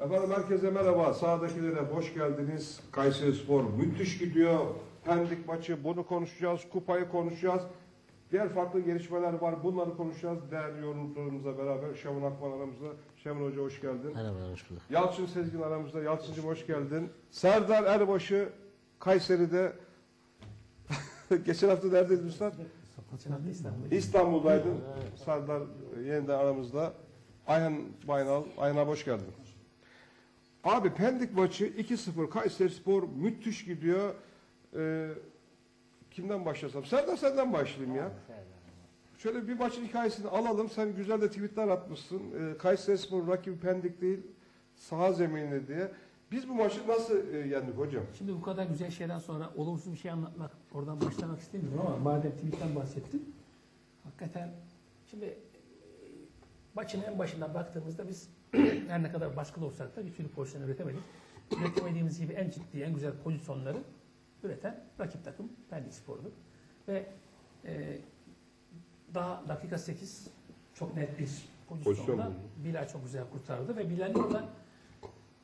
Efendim herkese merhaba. Sağdakilere hoş geldiniz. Kayseri Spor müthiş gidiyor. Pendik maçı bunu konuşacağız. Kupayı konuşacağız. Diğer farklı gelişmeler var. Bunları konuşacağız. Değerli yorumcularımızla beraber Şevun Akman aramızda. Şevun Hoca hoş geldin. Merhaba, hoş bulduk. Yalçın Sezgin aramızda. Yalçıncım hoş geldin. Serdar Erbaşı Kayseri'de geçen hafta neredeydin Üstad? İstanbul'daydın. Serdar yeniden aramızda. Ayhan Baynal. Ayhan abi hoş geldin. Abi Pendik maçı 2-0 Kayseri Spor müthiş gidiyor. Ee, kimden başlasam? Serdar senden başlayayım ya. Şöyle bir maçın hikayesini alalım. Sen güzel de tweetler atmışsın. Ee, Kayseri Spor rakibi Pendik değil saha zemininde diye. Biz bu maçı nasıl e, yendik hocam? Şimdi bu kadar güzel şeyden sonra olumsuz bir şey anlatmak, oradan başlamak istemiyorum ama madem tweetten bahsettin. Hakikaten şimdi e, maçın en başından baktığımızda biz her ne kadar baskılı olsak da bir sürü pozisyon üretemedik. Üretemediğimiz gibi en ciddi, en güzel pozisyonları üreten rakip takım Pendik Spor'du. Ve e, daha dakika 8 çok net bir Pozisyon pozisyonda. Bilal çok güzel kurtardı ve Bilal'in oradan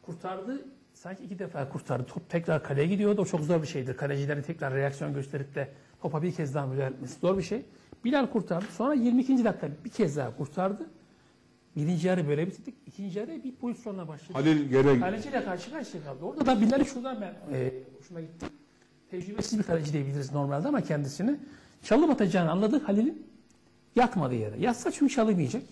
kurtardı. Sanki iki defa kurtardı. Top tekrar kaleye gidiyordu. O çok zor bir şeydir. Kalecilerin tekrar reaksiyon gösterip de topa bir kez daha müdahale etmesi zor bir şey. Bilal kurtardı. Sonra 22. dakika bir kez daha kurtardı. Birinci yarı böyle bitirdik. İkinci yarı bir pozisyonla başladı. Halil gene Kaleciyle karşı karşıya kaldı. Orada da Bilal'i şuradan ben e, hoşuma gitti. Tecrübesiz bir kaleci diyebiliriz normalde ama kendisini çalım atacağını anladı Halil'in. Yatmadı yere. Yatsa çünkü çalım yiyecek.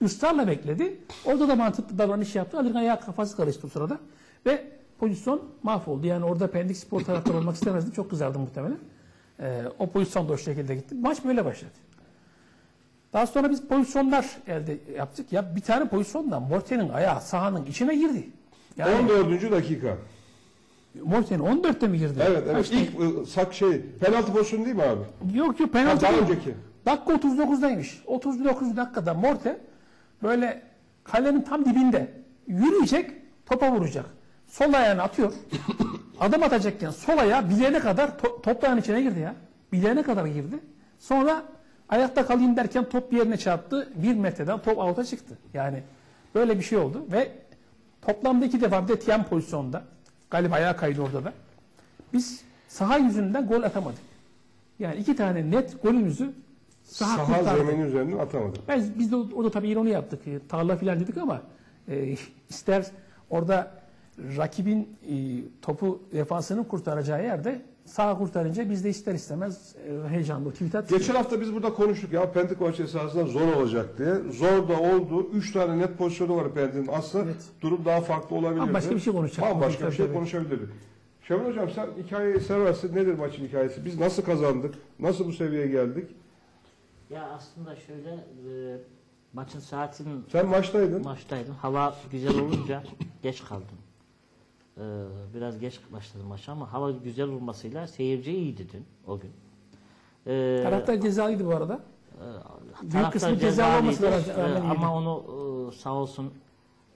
Israrla bekledi. Orada da mantıklı davranış yaptı. Halil'in ayağı kafası karıştı o sırada. Ve pozisyon mahvoldu. Yani orada Pendik Spor taraftarı olmak istemezdim. Çok kızardım muhtemelen. E, o pozisyon da o şekilde gitti. Maç böyle başladı. Daha sonra biz pozisyonlar elde yaptık. Ya bir tane pozisyonda Morten'in ayağı sahanın içine girdi. Yani 14. dakika. Morten 14'te mi girdi? Evet evet. Kaçta? İlk e, sak şey penaltı pozisyonu değil mi abi? Yok yok Ha, penaltı daha değil. önceki. Dakika 39'daymış. 39 dakikada Morte böyle kalenin tam dibinde yürüyecek, topa vuracak. Sol ayağını atıyor. Adım atacakken sol ayağı bileğine kadar to- toprağın içine girdi ya. Bileğine kadar girdi. Sonra ayakta kalayım derken top bir yerine çarptı. Bir metreden top avuta çıktı. Yani böyle bir şey oldu ve toplamda iki defa bir de tiyan pozisyonda. Galiba ayağa kaydı orada da. Biz saha yüzünden gol atamadık. Yani iki tane net golümüzü saha, Saha kurtardı. zeminin üzerinden atamadık. Ben, biz de orada tabii ironi yaptık. e, Tarla filan dedik ama e, ister orada rakibin e, topu defansının kurtaracağı yerde sağa kurtarınca biz de ister istemez e, heyecanlı tweet attık. Geçen hafta biz burada konuştuk ya Pendik maçı esasında zor olacak diye. Zor da oldu. 3 tane net pozisyonu var Pendik'in. Aslında Evet. durum daha farklı olabilirdi. Ama başka bir şey konuşacaktık. Ama başka bir şey tabii. konuşabilirdik. Şevval Hocam sen hikayeyi seversin. Nedir maçın hikayesi? Biz nasıl kazandık? Nasıl bu seviyeye geldik? Ya aslında şöyle e, maçın saatinin Sen maçtaydın. maçtaydım. Hava güzel olunca geç kaldım. E, biraz geç başladım maça ama hava güzel olmasıyla seyirci iyiydi dün o gün. E, Taraftar cezalıydı bu arada. e, büyük kısmı ceza olması lazım, rağmen E, ama onu e, sağ olsun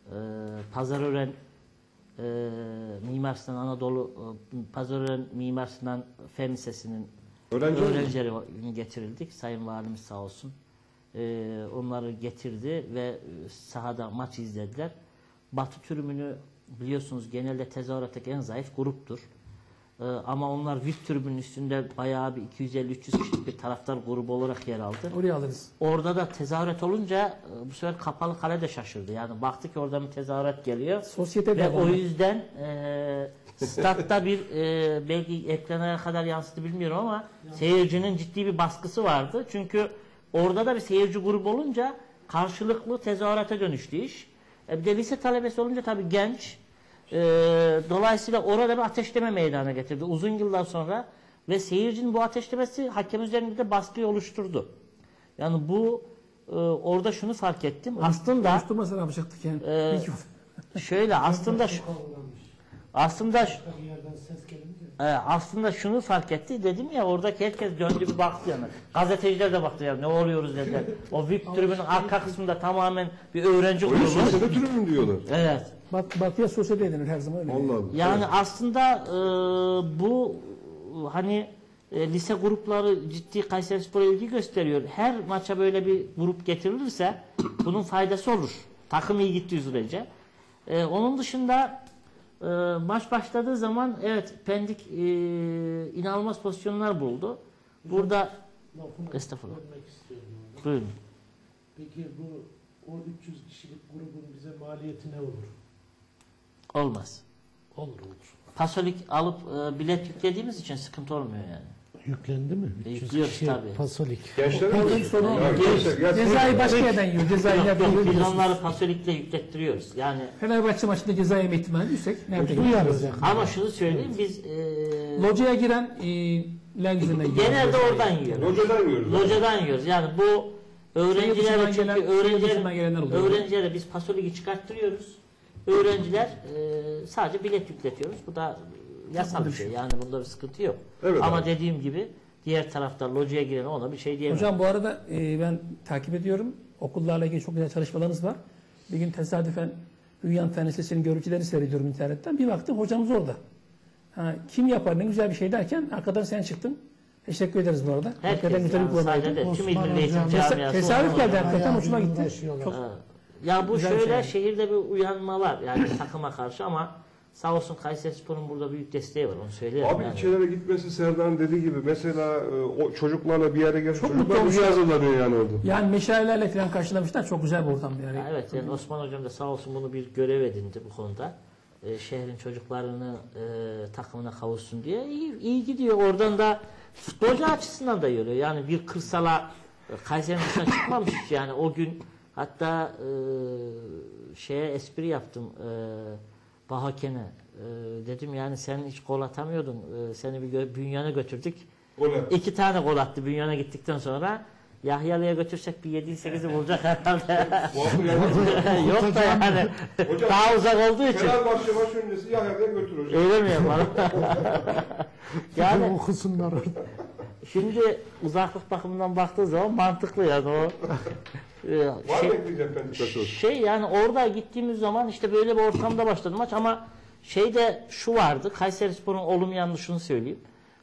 e, Pazarören e, Mimar Sinan Anadolu e, Pazarören Mimar Sinan Fen Lisesi'nin Öğrenci öğrencilerini getirildik. Sayın Valimiz sağ olsun. Ee, onları getirdi ve e, sahada maç izlediler. Batı tribünü biliyorsunuz genelde tezahürattaki en zayıf gruptur. Ee, ama onlar VIP tribünün üstünde bayağı bir 250-300 kişilik bir taraftar grubu olarak yer aldı. Oraya alırız. Orada da tezahürat olunca e, bu sefer kapalı kale de şaşırdı. Yani baktık ki oradan bir tezahürat geliyor. Sosyete Ve o yüzden e, statta bir e, belki ekrana kadar yansıdı bilmiyorum ama seyircinin ciddi bir baskısı vardı. Çünkü orada da bir seyirci grubu olunca karşılıklı tezahürata dönüştü iş. E, bir de lise talebesi olunca tabii genç. E, dolayısıyla orada bir ateşleme meydana getirdi uzun yıllar sonra ve seyircinin bu ateşlemesi hakem üzerinde de baskıyı oluşturdu. Yani bu e, orada şunu fark ettim. Aslında Konuşturmasa ne yapacaktık yani? Ki- şöyle aslında şu- aslında şu- e, aslında şunu fark etti dedim ya oradaki herkes döndü bir baktı yani. Gazeteciler de baktı ya ne oluyoruz dediler. O VIP tribünün arka kısmında tamamen bir öğrenci Oyun grubu. sosyete tribün diyorlar. Evet. Bat, batıya sosyete denir her zaman öyle. Allah Allah. Yani aslında e, bu hani e, lise grupları ciddi Kayserispor'a ilgi gösteriyor. Her maça böyle bir grup getirilirse bunun faydası olur. Takım iyi gittiği sürece. Ee, onun dışında e, maç başladığı zaman evet Pendik e, inanılmaz pozisyonlar buldu. Burada Estağfurullah. buyurun. Peki bu o 300 kişilik grubun bize maliyeti ne olur? Olmaz. Olur olur. Pasolik alıp e, bilet yüklediğimiz için sıkıntı olmuyor yani. Yüklendi mi? 300 yüklüyoruz kişi tabii. Pasolik. Gençler gençler, ya cezayı başka yerden yiyor. Cezayı Yok, nereden yok, yiyor onları pasolikle yüklettiriyoruz. Yani Fenerbahçe maçında ceza yeme ihtimali yüksek. Nerede? Duyarız yani. ama şunu söyleyeyim biz e, Locaya giren e, ler yüzünden yiyor. genelde oradan yiyoruz. Locadan yiyoruz. Locadan yiyoruz. Yani bu öğrencilere dışından çünkü gelen- şehir dışından öğrenciler, oluyor. öğrencilere biz pasoligi çıkarttırıyoruz. Öğrenciler e, sadece bilet yükletiyoruz. Bu da yasal bir şey. Yani bunda bir sıkıntı yok. Evet Ama abi. dediğim gibi diğer tarafta locaya giren ona bir şey diyemem. Hocam bu arada e, ben takip ediyorum. Okullarla ilgili çok güzel çalışmalarınız var. Bir gün tesadüfen Büyüyen Fen Lisesi'nin görüntülerini seyrediyorum internetten. Bir baktım hocamız orada. Ha, kim yapar ne güzel bir şey derken arkadan sen çıktın. Teşekkür ederiz bu arada. Herkes Hakikaten güzel bir konuydu. de tüm Osman İl Eğitim Camiası. tesadüf geldi hakikaten hoşuma gitti. uğraşıyorlar. Çok Ha. Ya bu Güzel şöyle şey. şehirde bir uyanma var yani takıma karşı ama sağ olsun Kayserispor'un burada büyük desteği var onu söyleyeyim. Abi yani. ilçelere gitmesi Serdar'ın dediği gibi mesela e, o çocuklarla bir yere gelip Çok çocuklar mutlu bir şey hazırlanıyor yani orada. Yani meşalelerle falan karşılamışlar. Çok güzel bir ortam yani. Ya evet yani Osman Hocam da sağ olsun bunu bir görev edindi bu konuda. Ee, şehrin çocuklarını e, takımına kavuşsun diye iyi, iyi gidiyor. Oradan da futbolcu açısından da yürüyor. Yani bir kırsala e, Kayseri'nin dışına çıkmamış yani o gün hatta e, şeye espri yaptım e, Bahaken'e E, dedim yani sen hiç gol atamıyordun E, seni bir gö- Bünyan'a götürdük Öyle. İki tane gol attı Bünyan'a gittikten sonra Yahyalı'ya götürsek bir 7'yi 8'i bulacak herhalde. Yok da yani Hocam daha uzak olduğu için. Fenerbahçe maç öncesi Yahya'ya götür hocam. Öyle mi yapalım? yani okusunlar şimdi uzaklık bakımından baktığı zaman mantıklı yani o. Var şey, şey yani orada gittiğimiz zaman işte böyle bir ortamda başladı maç ama şeyde şu vardı. Kayserispor'un olum yanlış şunu söyleyeyim.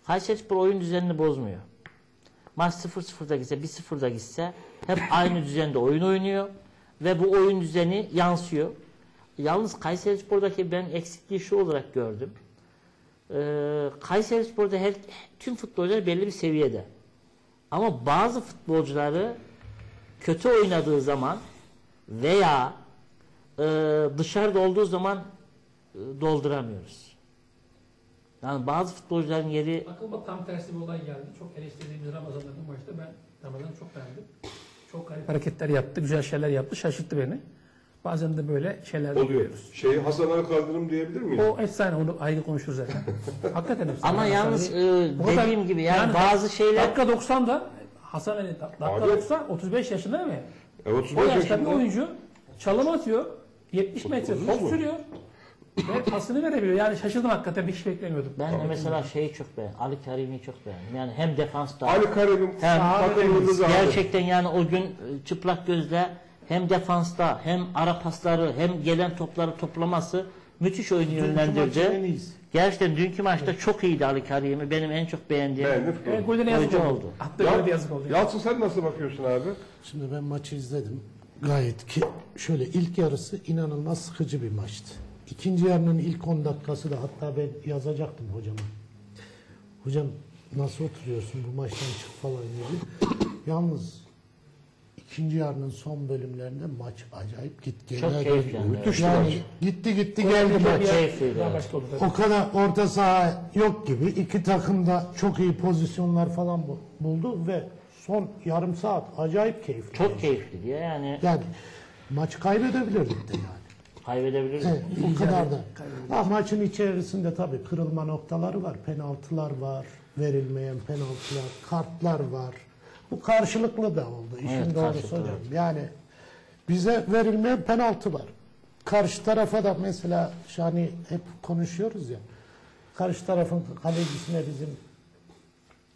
Kayserispor oyun düzenini bozmuyor. Maç 0-0'da gitse 1-0'da gitse hep aynı düzende oyun oynuyor ve bu oyun düzeni yansıyor. Yalnız Kayserispor'daki ben eksikliği şu olarak gördüm. Ee, Kayserispor'da her tüm futbolcular belli bir seviyede. Ama bazı futbolcuları kötü oynadığı zaman veya e, dışarıda olduğu zaman e, dolduramıyoruz. Yani bazı futbolcuların yeri Aklıma tam tersi bir olay geldi. Çok eleştirdiğimiz Ramazan'da bu maçta ben Ramazan'ı çok beğendim. Çok garip hareketler yaptı, güzel şeyler yaptı, şaşırttı beni. Bazen de böyle şeyler Oluyor. Şey Hasan Ali Kaldırım diyebilir miyiz? O efsane, onu ayrı konuşuruz zaten. Hakikaten efsane. ama yalnız e, dediğim gibi yani, yani bazı şeyler Dakika 90'da Hasan Ali dakika 90 35 yaşında değil mi? O 35 yaşta bir yaşında. oyuncu çalım atıyor. 70 metre top sürüyor. Ve pasını verebiliyor. Yani şaşırdım hakikaten bir hiç beklemiyordum. ben de mesela şeyi çok beğendim. Ali Karim'i çok beğendim. Yani hem defansta Ali Karim'in Hem takım yıldızı abi. gerçekten yani o gün e, çıplak gözle hem defansta hem ara pasları hem gelen topları toplaması müthiş oyunu yönlendirdi. Gerçekten dünkü maçta çok iyiydi Ali Karimi. Benim en çok beğendiğim. Beğendim. E, golüne yazık oldu. oldu. Hatta Ya- yazık oldu. Yalçın sen nasıl bakıyorsun abi? Şimdi ben maçı izledim. Gayet ki şöyle ilk yarısı inanılmaz sıkıcı bir maçtı. İkinci yarının ilk 10 dakikası da hatta ben yazacaktım hocama. Hocam nasıl oturuyorsun bu maçtan çık falan dedi. Yalnız ikinci yarının son bölümlerinde maç acayip git gel. Çok keyifli. yani. Müthiş Yani maç. gitti gitti Golün geldi maç. tabii. O kadar orta saha yok gibi. İki takım da çok iyi pozisyonlar falan bu- buldu ve son yarım saat acayip keyifli. Çok keyifli diye yani Yani maç kaybedebilirdik de yani. kaybedebiliriz. Evet, o kadar da. Ha, maçın içerisinde tabii kırılma noktaları var. Penaltılar var. Verilmeyen penaltılar, kartlar var. Bu karşılıklı da oldu. İşin Evet, doğrusu hocam. Yani bize verilmeyen penaltı var. Karşı tarafa da mesela hani hep konuşuyoruz ya. Karşı tarafın kalecisine bizim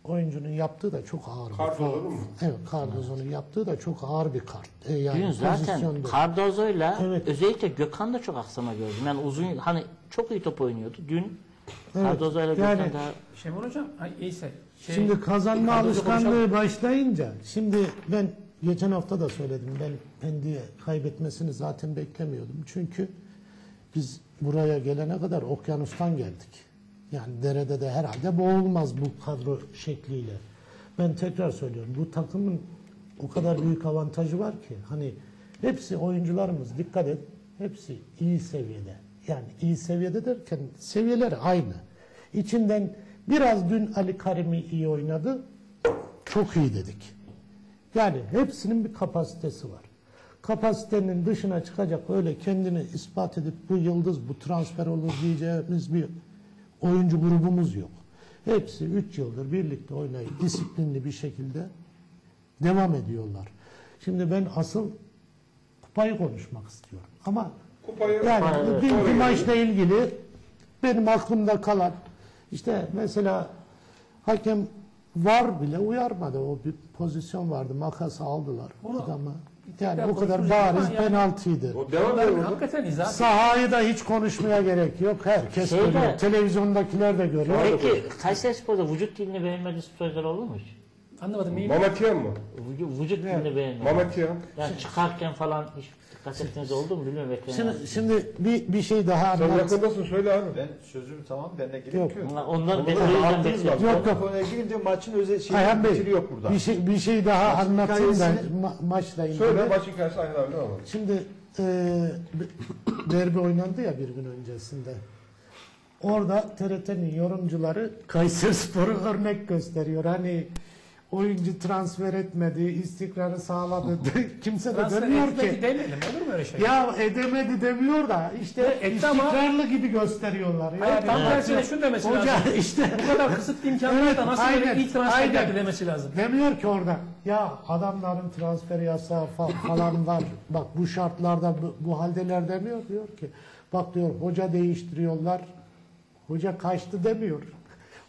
oyuncunun yaptığı da çok ağır bir Kart olur mu? Evet, Cardozo'nun yaptığı da çok ağır bir kart. E, yani Dün zaten. Cardozo'yla Evet. özellikle Gökhan da çok aksama gördüm. Yani uzun hani çok iyi top oynuyordu. Dün Evet, Cardozo'yla Gökhan yani- daha Şemal Hocam, ay, iyiyse. Şey, Şimdi kazanma alışkanlığı başlayınca şimdi ben geçen hafta da söyledim ben Pendik'e kaybetmesini zaten beklemiyordum. Çünkü Biz buraya gelene kadar okyanustan geldik. Yani derede de herhalde boğulmaz bu kadro şekliyle. Ben tekrar söylüyorum bu takımın o kadar büyük avantajı var ki hani hepsi oyuncularımız dikkat et hepsi iyi seviyede. Yani iyi seviyede derken seviyeleri aynı. İçinden biraz dün Ali Karimi iyi oynadı. Çok iyi dedik. Yani hepsinin bir kapasitesi var. Kapasitenin dışına çıkacak öyle kendini ispat edip bu yıldız, bu transfer olur diyeceğimiz bir oyuncu grubumuz yok. Hepsi 3 yıldır birlikte oynayıp disiplinli bir şekilde devam ediyorlar. Şimdi ben asıl kupayı konuşmak istiyorum. Ama Kupayı yani dünkü maçla ilgili benim aklımda kalan işte mesela hakem var bile uyarmadı. O bir pozisyon vardı. Makası aldılar Onu adamı. Yani o kadar bariz yani- penaltıydı. O devam ediyor hakikaten izah. Sahayı da hiç konuşmaya gerek yok. Herkes Şeyde- görüyor. Televizyondakiler de görüyor. Peki Kayseri Spor'da vücut dilini beğenmediğiniz futbolcular olur mu hiç? Anlamadım. Neyi? Mamatyan mı? Vücut, vücut dilini beğenmiyor. Mamatyan. Yani çıkarken falan hiç dikkat ettiğiniz oldu mu bilmiyorum. Şimdi, şimdi bir, bir şey daha Sen anlat. yakındasın söyle abi. Ben sözüm tamam ben de gireyim Yok. Onlar, onlar ben Onlar o yüzden bak. Yok yok. Konuya girince maçın özel şeyi Ayhan Bey bitiriyor burada. bir şey, bir şey daha Maçın anlatayım ben hikayesini- ma- maçla ilgili. Söyle maç hikayesi aynı abi ne olur. Şimdi e, derbi oynandı ya bir gün öncesinde. Orada TRT'nin yorumcuları Kayseri Spor'u örnek gösteriyor. Hani oyuncu transfer etmedi, istikrarı sağladı. Kimse de Transfer demiyor etmedi ki. demeyelim. Olur mu öyle şey? Ya edemedi demiyor da işte etti ama- istikrarlı gibi gösteriyorlar. Hayır, Yani tam tersine şunu demesi Hoca lazım. işte Bu kadar kısıtlı imkanlarla nasıl aynen, böyle iyi transfer aynen. geldi demesi lazım. Demiyor ki orada ya adamların transfer yasağı fa- falan var. Bak bu şartlarda bu, bu haldeler demiyor diyor ki. Bak diyor hoca değiştiriyorlar. Hoca kaçtı demiyor.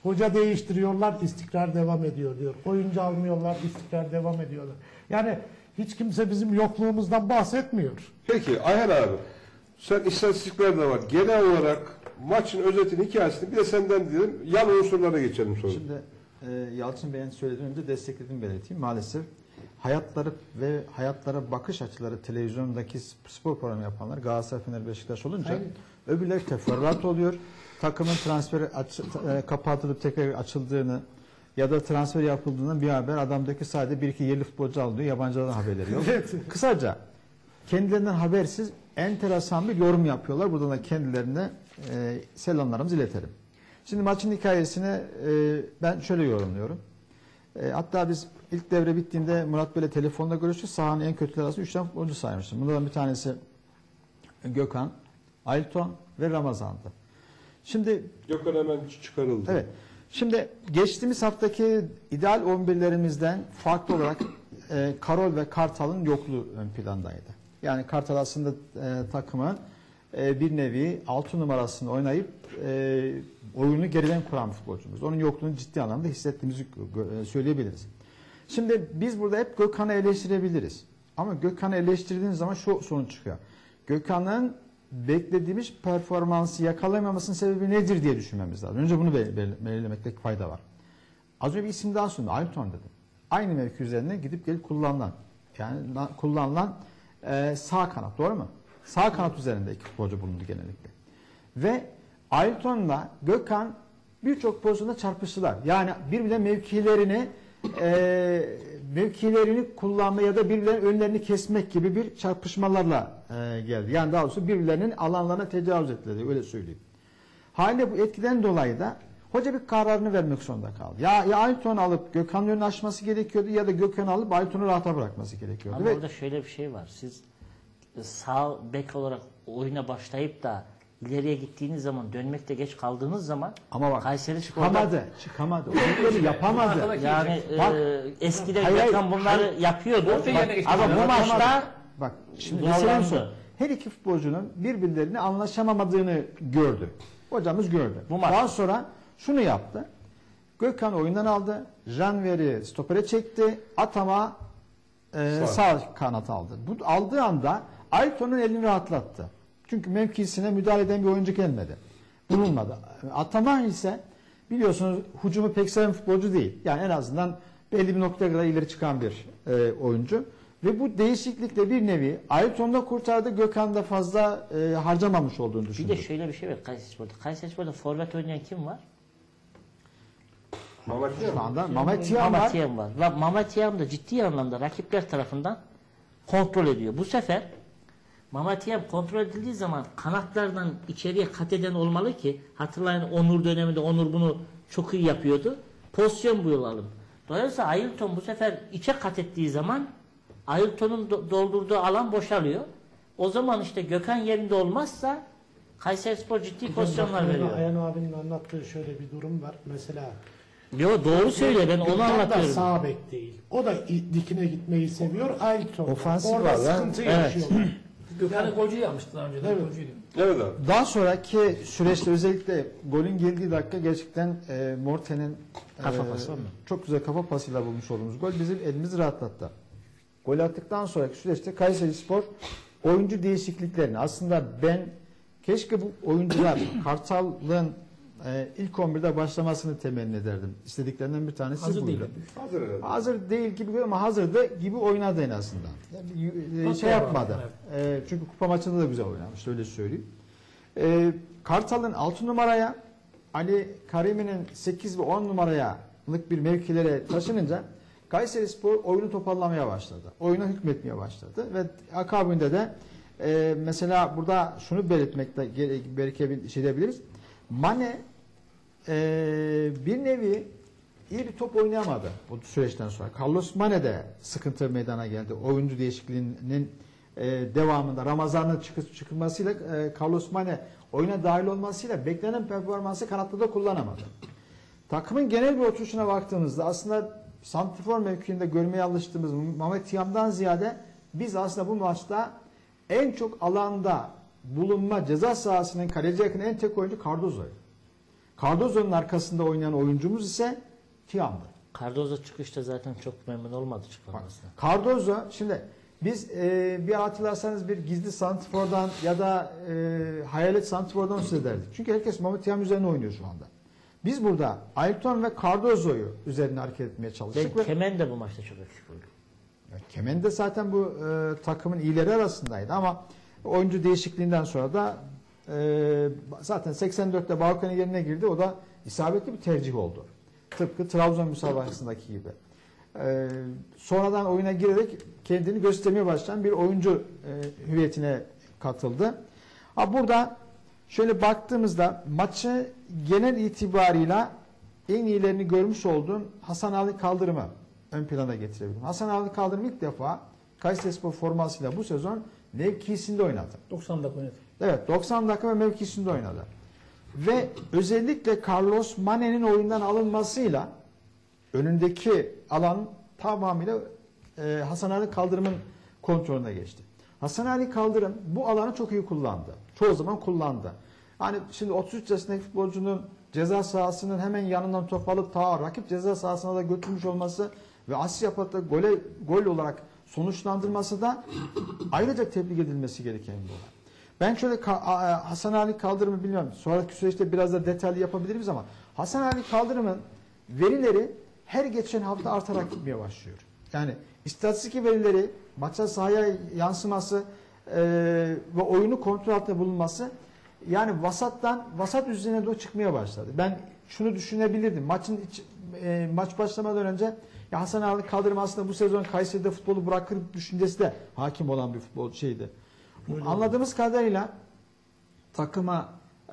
Hoca değiştiriyorlar istikrar devam ediyor diyor. Oyuncu almıyorlar istikrar devam ediyorlar. Yani hiç kimse bizim yokluğumuzdan bahsetmiyor. Peki Ayhan abi sen istatistikler de var. Genel olarak maçın özetini hikayesini bir de senden diyelim yan unsurlara geçelim sonra. Şimdi e, Yalçın Bey'in söylediğini önce desteklediğimi belirteyim. Maalesef hayatları ve hayatlara bakış açıları televizyondaki spor programı yapanlar Galatasaray, Fener, Beşiktaş olunca Aynen. öbürleri teferruat oluyor. Takımın transferi aç, e, kapatılıp tekrar açıldığını ya da transfer yapıldığından bir haber adamdaki sadece bir iki yerli futbolcu alıyor. Yabancılardan haberleri yok. Evet. Kısaca kendilerinden habersiz enteresan bir yorum yapıyorlar. Buradan da kendilerine e, selamlarımızı iletelim. Şimdi maçın hikayesini e, ben şöyle yorumluyorum. E, hatta biz ilk devre bittiğinde Murat Bey'le telefonla görüştük. Sahanın en kötüleri arasında 3 tane futbolcu saymıştım. Bunlardan bir tanesi Gökhan, Ailton ve Ramazan'dı. Şimdi Gökhan hemen çıkarıldı. Evet. Şimdi geçtiğimiz haftaki ideal 11'lerimizden farklı olarak e, Karol ve Kartal'ın yokluğu ön plandaydı. Yani Kartal aslında e, takımın e, bir nevi 6 numarasını oynayıp e, oyunu geriden kuran futbolcumuz. Onun yokluğunu ciddi anlamda hissettiğimizi e, söyleyebiliriz. Şimdi biz burada hep Gökhan'ı eleştirebiliriz. Ama Gökhan'ı eleştirdiğiniz zaman şu sonuç çıkıyor. Gökhan'ın beklediğimiz performansı yakalayamamasının sebebi nedir diye düşünmemiz lazım. Önce bunu bel- bel- belirlemekte fayda var. Az önce bir isim daha sundu. Ayrton dedim. Aynı mevki üzerine gidip gelip kullanılan yani kullanılan e, sağ kanat doğru mu? Sağ kanat üzerinde iki futbolcu bulundu genellikle. Ve Ayrton'la Gökhan birçok pozisyonda çarpıştılar. Yani birbirine mevkilerini e, mevkilerini kullanma ya da birbirlerinin önlerini kesmek gibi bir çarpışmalarla e, geldi. Yani daha doğrusu birbirlerinin alanlarına tecavüz ettiler öyle söyleyeyim. Haliyle bu etkiden dolayı da hoca bir kararını vermek zorunda kaldı. Ya, ya Ayrton alıp Gökhan'ın önünü açması gerekiyordu ya da Gökhan'ı alıp Ayrton'u rahata bırakması gerekiyordu. Ama Ve orada şöyle bir şey var. Siz sağ bek olarak oyuna başlayıp da ileriye gittiğiniz zaman dönmekte geç kaldığınız zaman ama bak Kayseri Spor'da çıkamadı. Çıkamadı. O yüzden yapamadı. Yani Bak. e, eskiden Hayır, hayır. Gökhan bunları yapıyordu. Orta yerine geçti. Ama bu maçta Bak şimdi mesele şu. Her iki futbolcunun birbirlerini anlaşamamadığını gördü. Hocamız gördü. Bu maç. Daha sonra şunu yaptı. Gökhan oyundan aldı. Janver'i stopere çekti. Atama e, Sağ. sağ. kanat aldı. Bu aldığı anda Ayton'un elini rahatlattı. Çünkü mevkisine müdahale eden bir oyuncu gelmedi. Bulunmadı. Atama ise biliyorsunuz hücumu pek seven futbolcu değil. Yani en azından belli bir noktaya kadar ileri çıkan bir e, oyuncu. Ve bu değişiklikle bir nevi Ayrton'da kurtardı Gökhan'da fazla e, harcamamış olduğunu Bir de şöyle bir şey var Kayserispor'da. Kayserispor'da forvet oynayan kim var? Mehmet Şu anda Mehmet Tiyan var. Mamatiyam var. Mamatiyam da ciddi anlamda rakipler tarafından kontrol ediyor. Bu sefer Mamatiyam kontrol edildiği zaman kanatlardan içeriye kat eden olmalı ki hatırlayın Onur döneminde Onur bunu çok iyi yapıyordu. Pozisyon bulalım. Dolayısıyla Ayrton bu sefer içe kat ettiği zaman Ayrton'un do- doldurduğu alan boşalıyor. O zaman işte Gökhan yerinde olmazsa Kayserispor ciddi pozisyonlar Bak, veriyor. Ayhan abinin anlattığı şöyle bir durum var. Mesela Yo doğru söylüyor ben onu Gökhan da anlatıyorum. sağ bek değil. O da dikine gitmeyi seviyor. Ailton. Ofansif Orada var sıkıntı Evet. yaşıyorlar. Gökhan'ı golcü yapmıştı daha önce. Evet. Golcüydü. Evet abi. Daha sonraki süreçte özellikle golün geldiği dakika gerçekten e, Morten'in Kafa e, pası mı? çok güzel kafa pasıyla bulmuş olduğumuz gol bizim elimizi rahatlattı. Gol attıktan sonraki süreçte Kayseri Spor oyuncu değişikliklerini aslında ben keşke bu oyuncular Kartal'ın e, ilk 11'de başlamasını temenni ederdim. İstediklerinden bir tanesi Hazır buydu. değil. Hazır herhalde. Hazır değil gibi ama hazırdı gibi oynadı en azından. Yani, e, şey yapmadı. E, çünkü kupa maçında da güzel oynamış öyle söyleyeyim. E, Kartal'ın 6 numaraya Ali Karimi'nin 8 ve 10 numaraya lık bir mevkilere taşınınca Kayseri Spor oyunu toparlamaya başladı. Oyuna hükmetmeye başladı ve akabinde de e, mesela burada şunu belirtmekte gere- gerekebilir şey edebiliriz. Mane e, bir nevi iyi bir top oynayamadı bu süreçten sonra. Carlos Mane de sıkıntı meydana geldi. Oyuncu değişikliğinin e, devamında Ramazan'ın çıkı- çıkılmasıyla e, Carlos Mane oyuna dahil olmasıyla beklenen performansı kanatta da kullanamadı. Takımın genel bir oturuşuna baktığımızda aslında santrifor mevkiinde görmeye alıştığımız Mehmet Tiyam'dan ziyade biz aslında bu maçta en çok alanda bulunma ceza sahasının kaleci yakın en tek oyuncu Cardozo'ydu. Cardozo'nun arkasında oynayan oyuncumuz ise Tiam'dı. Cardozo çıkışta zaten çok memnun olmadı çıkmamasına. Cardozo şimdi biz e, bir hatırlarsanız bir gizli santifordan ya da e, hayalet santifordan söz ederdik. Çünkü herkes Mehmet Tiam üzerine oynuyor şu anda. Biz burada Ayrton ve Cardozo'yu üzerine hareket etmeye çalıştık. Ben ve Kemen de bu maçta çok eksik oldu. Kemen de zaten bu e, takımın iyileri arasındaydı ama oyuncu değişikliğinden sonra da e, zaten 84'te Balkan'ın yerine girdi. O da isabetli bir tercih oldu. Tıpkı Trabzon müsabakasındaki gibi. E, sonradan oyuna girerek kendini göstermeye başlayan bir oyuncu e, hüviyetine katıldı. Ha burada şöyle baktığımızda maçı genel itibarıyla en iyilerini görmüş olduğum Hasan Ali Kaldırım'ı ön plana getirebilirim. Hasan Ali Kaldırım ilk defa Kayserispor formasıyla bu sezon mevkisinde oynadı. 90 dakika oynadı. Evet 90 dakika ve mevkisinde oynadı. Ve özellikle Carlos Mane'nin oyundan alınmasıyla önündeki alan tamamıyla e, Hasan Ali Kaldırım'ın kontrolüne geçti. Hasan Ali Kaldırım bu alanı çok iyi kullandı. Çoğu zaman kullandı. Hani şimdi 33 yaşındaki futbolcunun ceza sahasının hemen yanından top alıp ta rakip ceza sahasına da götürmüş olması ve asist yapıp da gole, gol olarak sonuçlandırması da ayrıca tebrik edilmesi gereken bir olay. Ben şöyle A- Hasan Ali Kaldırım'ı bilmiyorum. Sonraki süreçte biraz da detaylı yapabiliriz ama Hasan Ali Kaldırım'ın verileri her geçen hafta artarak gitmeye başlıyor. Yani istatistik verileri, maça sahaya yansıması e, ve oyunu kontrol altında bulunması yani vasattan vasat üzerine doğru çıkmaya başladı. Ben şunu düşünebilirdim. Maçın iç- e, maç başlamadan önce ya Hasan Ali Kaldırım aslında bu sezon Kayseri'de futbolu bırakır düşüncesi de hakim olan bir futbol şeydi. Anladığımız kadarıyla takıma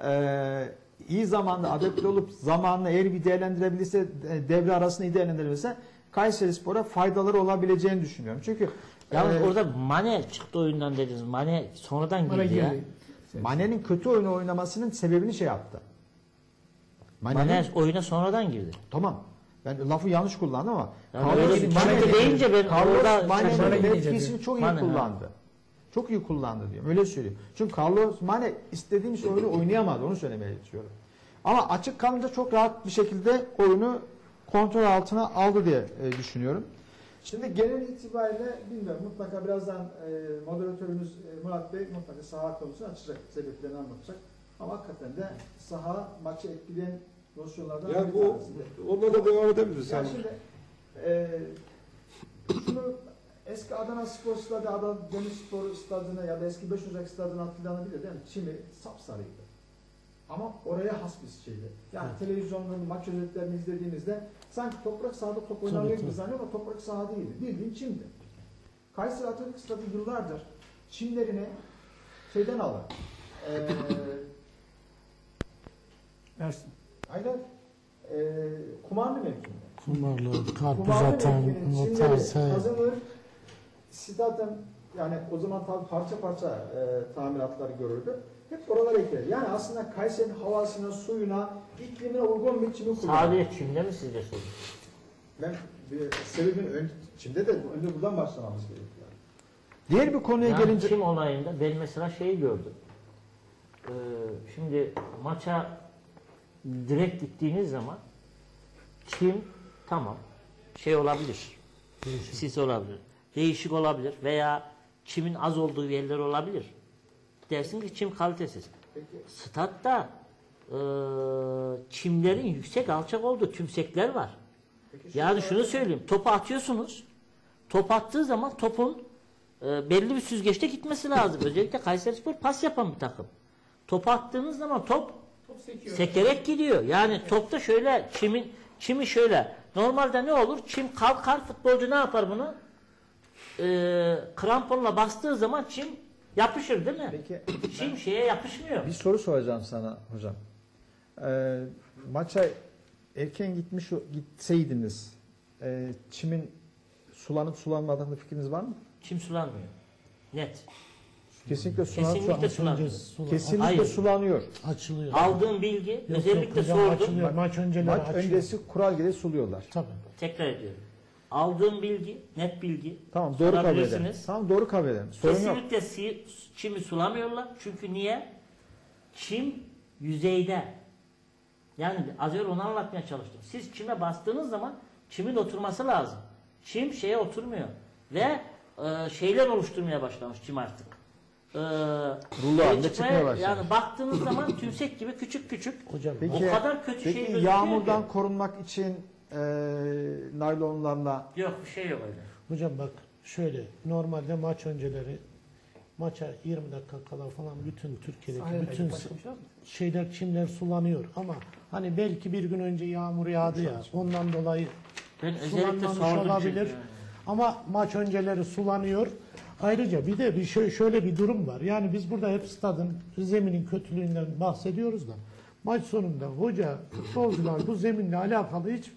e, iyi zamanda adapte olup zamanını eğer bir değerlendirebilirse e, devre arasında iyi değerlendirebilirse Kayseri Spor'a faydaları olabileceğini düşünüyorum. Çünkü Yalnız e, orada Mane çıktı oyundan dediniz. Mane sonradan Bana girdi ya. girdi. Mane'nin kötü oyunu oynamasının sebebini şey yaptı. Mane'nin- Mane oyuna sonradan girdi. Tamam. Ben lafı yanlış kullandım ama Yani Carlos Mane- deyince ben Carlos Mane'nin gidince çok iyi Mane, ha. kullandı. Çok iyi kullandı diyorum. Öyle söyleyeyim. Çünkü Carlos Mane istediğimiz oyunu oynayamadı. Onu söylemeye çalışıyorum. Ama açık kalınca çok rahat bir şekilde oyunu kontrol altına aldı diye e, düşünüyorum. Şimdi genel itibariyle bilmiyorum mutlaka birazdan e, moderatörümüz e, Murat Bey mutlaka saha konusunu açacak, sebeplerini anlatacak. Ama hakikaten de saha maçı etkileyen nosyonlardan Yani bir bu tanesi. onunla da devam edebiliriz. Yani Yani. şimdi e, şunu Eski Adana Spor Stadı, Adana Demirspor Stadı'na ya da eski Beşocak Stadı'na hatırlanabilir değil mi? Çimi sapsarıydı. Ama oraya has bir şeydi. Yani televizyonda maç özetlerini izlediğinizde sanki toprak sahada top oynanıyor gibi tabii. zannediyor ama toprak saha değildi. Bildiğin çimdi. Kayseri Atatürk Stadı yıllardır çimlerini şeyden alır. Ee, Versin. Aynen ee, kumarlı mevkinde. Kumarlı, karpuz Kumarlı atan, o tarz. kazanılır. Stadyum yani o zaman tabii parça parça e, tamiratları görürdü. Hep oralara ekler. Yani aslında Kayseri'nin havasına, suyuna, iklimine uygun bir çimi kullanır. Sadece Çin'de mi sizce sorun? Ben bir sebebin ön, Çin'de de önce buradan başlamamız gerekiyor. Diğer bir konuya Yani gelince Çim olayında ben mesela şeyi gördüm. Ee, şimdi maça direkt gittiğiniz zaman Çim tamam şey olabilir. Değişik. Sis olabilir. Değişik olabilir veya çimin az olduğu yerler olabilir. Dersin ki çim kalitesiz. Statta e, çimlerin yüksek alçak olduğu tümsekler var. Yani şunu söyleyeyim. Topu atıyorsunuz. Top attığı zaman topun e, belli bir süzgeçte gitmesi lazım. Özellikle Kayserispor pas yapan bir takım. Topu attığınız zaman top Top sekiyor. sekerek gidiyor. Yani topta şöyle çimin çimi şöyle. Normalde ne olur? Çim kalkar futbolcu ne yapar bunu? Ee, kramponla bastığı zaman çim yapışır değil mi? Peki Çim şeye yapışmıyor. bir soru soracağım sana hocam. Ee, maça erken gitmiş gitseydiniz e, çimin sulanıp sulanmadığında fikriniz var mı? Çim sulanmıyor. Net. Kesinlikle sulan, Kesinlikle sulan-. Sular kesinlikle Hayır. sulanıyor. açılıyor. Aldığım bilgi Yok, özellikle yok hocam, sordum. Açılıyor. Maç önceleri Maç açılıyor. öncesi kural gereği suluyorlar. Tabii. Tekrar ediyorum. Aldığım bilgi, net bilgi. Tamam doğru kabul ederim. Sorabilirsiniz. Tamam doğru kabul ederim. Sorun yok. Kesinlikle si- çimi sulamıyorlar. Çünkü niye? Çim yüzeyde. Yani az önce onu anlatmaya çalıştım. Siz çime bastığınız zaman çimin oturması lazım. Çim şeye oturmuyor. Ve e, şeyler oluşturmaya başlamış çim artık. E, Rulo şey halinde çıkmaya- başlamış. Yani baktığınız zaman tümsek gibi küçük küçük. Hocam Peki, o kadar kötü şey peki gözüküyor yağmurdan ki. korunmak için e, naylonlarla Yok bir şey yok öyle. Hocam bak şöyle normalde maç önceleri maça 20 dakika kala falan bütün Türkiye'deki Sahaya bütün başka bir şey şeyler çimler sulanıyor ama hani belki bir gün önce yağmur yağdı ya ondan dolayı Ben özellikle sulanmamış sordum olabilir. çünkü. yani. Ama maç önceleri sulanıyor. Ayrıca bir de bir şey şöyle bir durum var. Yani biz burada hep stadın zeminin kötülüğünden bahsediyoruz da maç sonunda hoca futbolcular bu zeminle alakalı hiç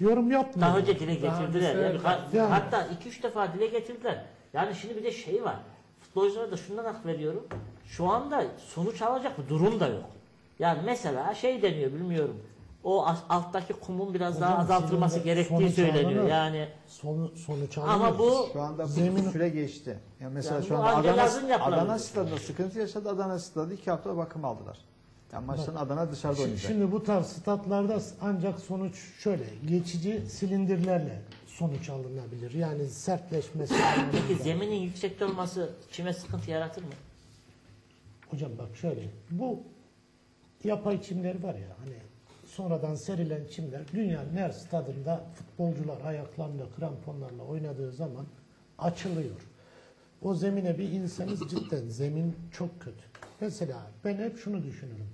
yorum yapmıyor. Daha önce dile getirdiler. Yani Yani. Hatta 2-3 defa dile getirdiler. Yani şimdi bir de şey var. Futbolculara da şundan hak veriyorum. Şu anda sonuç alacak bir durum da yok. Yani mesela şey deniyor bilmiyorum. O alttaki kumun biraz daha Hocam, azaltılması sinirde gerektiği sonuç söyleniyor. alınır. Yani Sonu, sonuç ama alınır. bu şu anda bu Zemin- süre geçti. Yani mesela Yani şu bu anda anca Adana, yapılabilir. Adana stadında sıkıntı yaşadı. Adana stadı iki hafta bakım aldılar. Yani maçtan Adana dışarıda Şimdi, oynayacak. şimdi bu tarz statlarda ancak sonuç şöyle geçici silindirlerle sonuç alınabilir. Yani sertleşmesi. peki anlamında. zeminin yüksekte olması çime sıkıntı yaratır mı? Hocam bak şöyle bu yapay çimler var ya hani sonradan serilen çimler dünyanın her stadında futbolcular ayaklarında kramponlarla oynadığı zaman açılıyor. O zemine bir insanız cidden zemin çok kötü. Mesela ben hep şunu düşünürüm.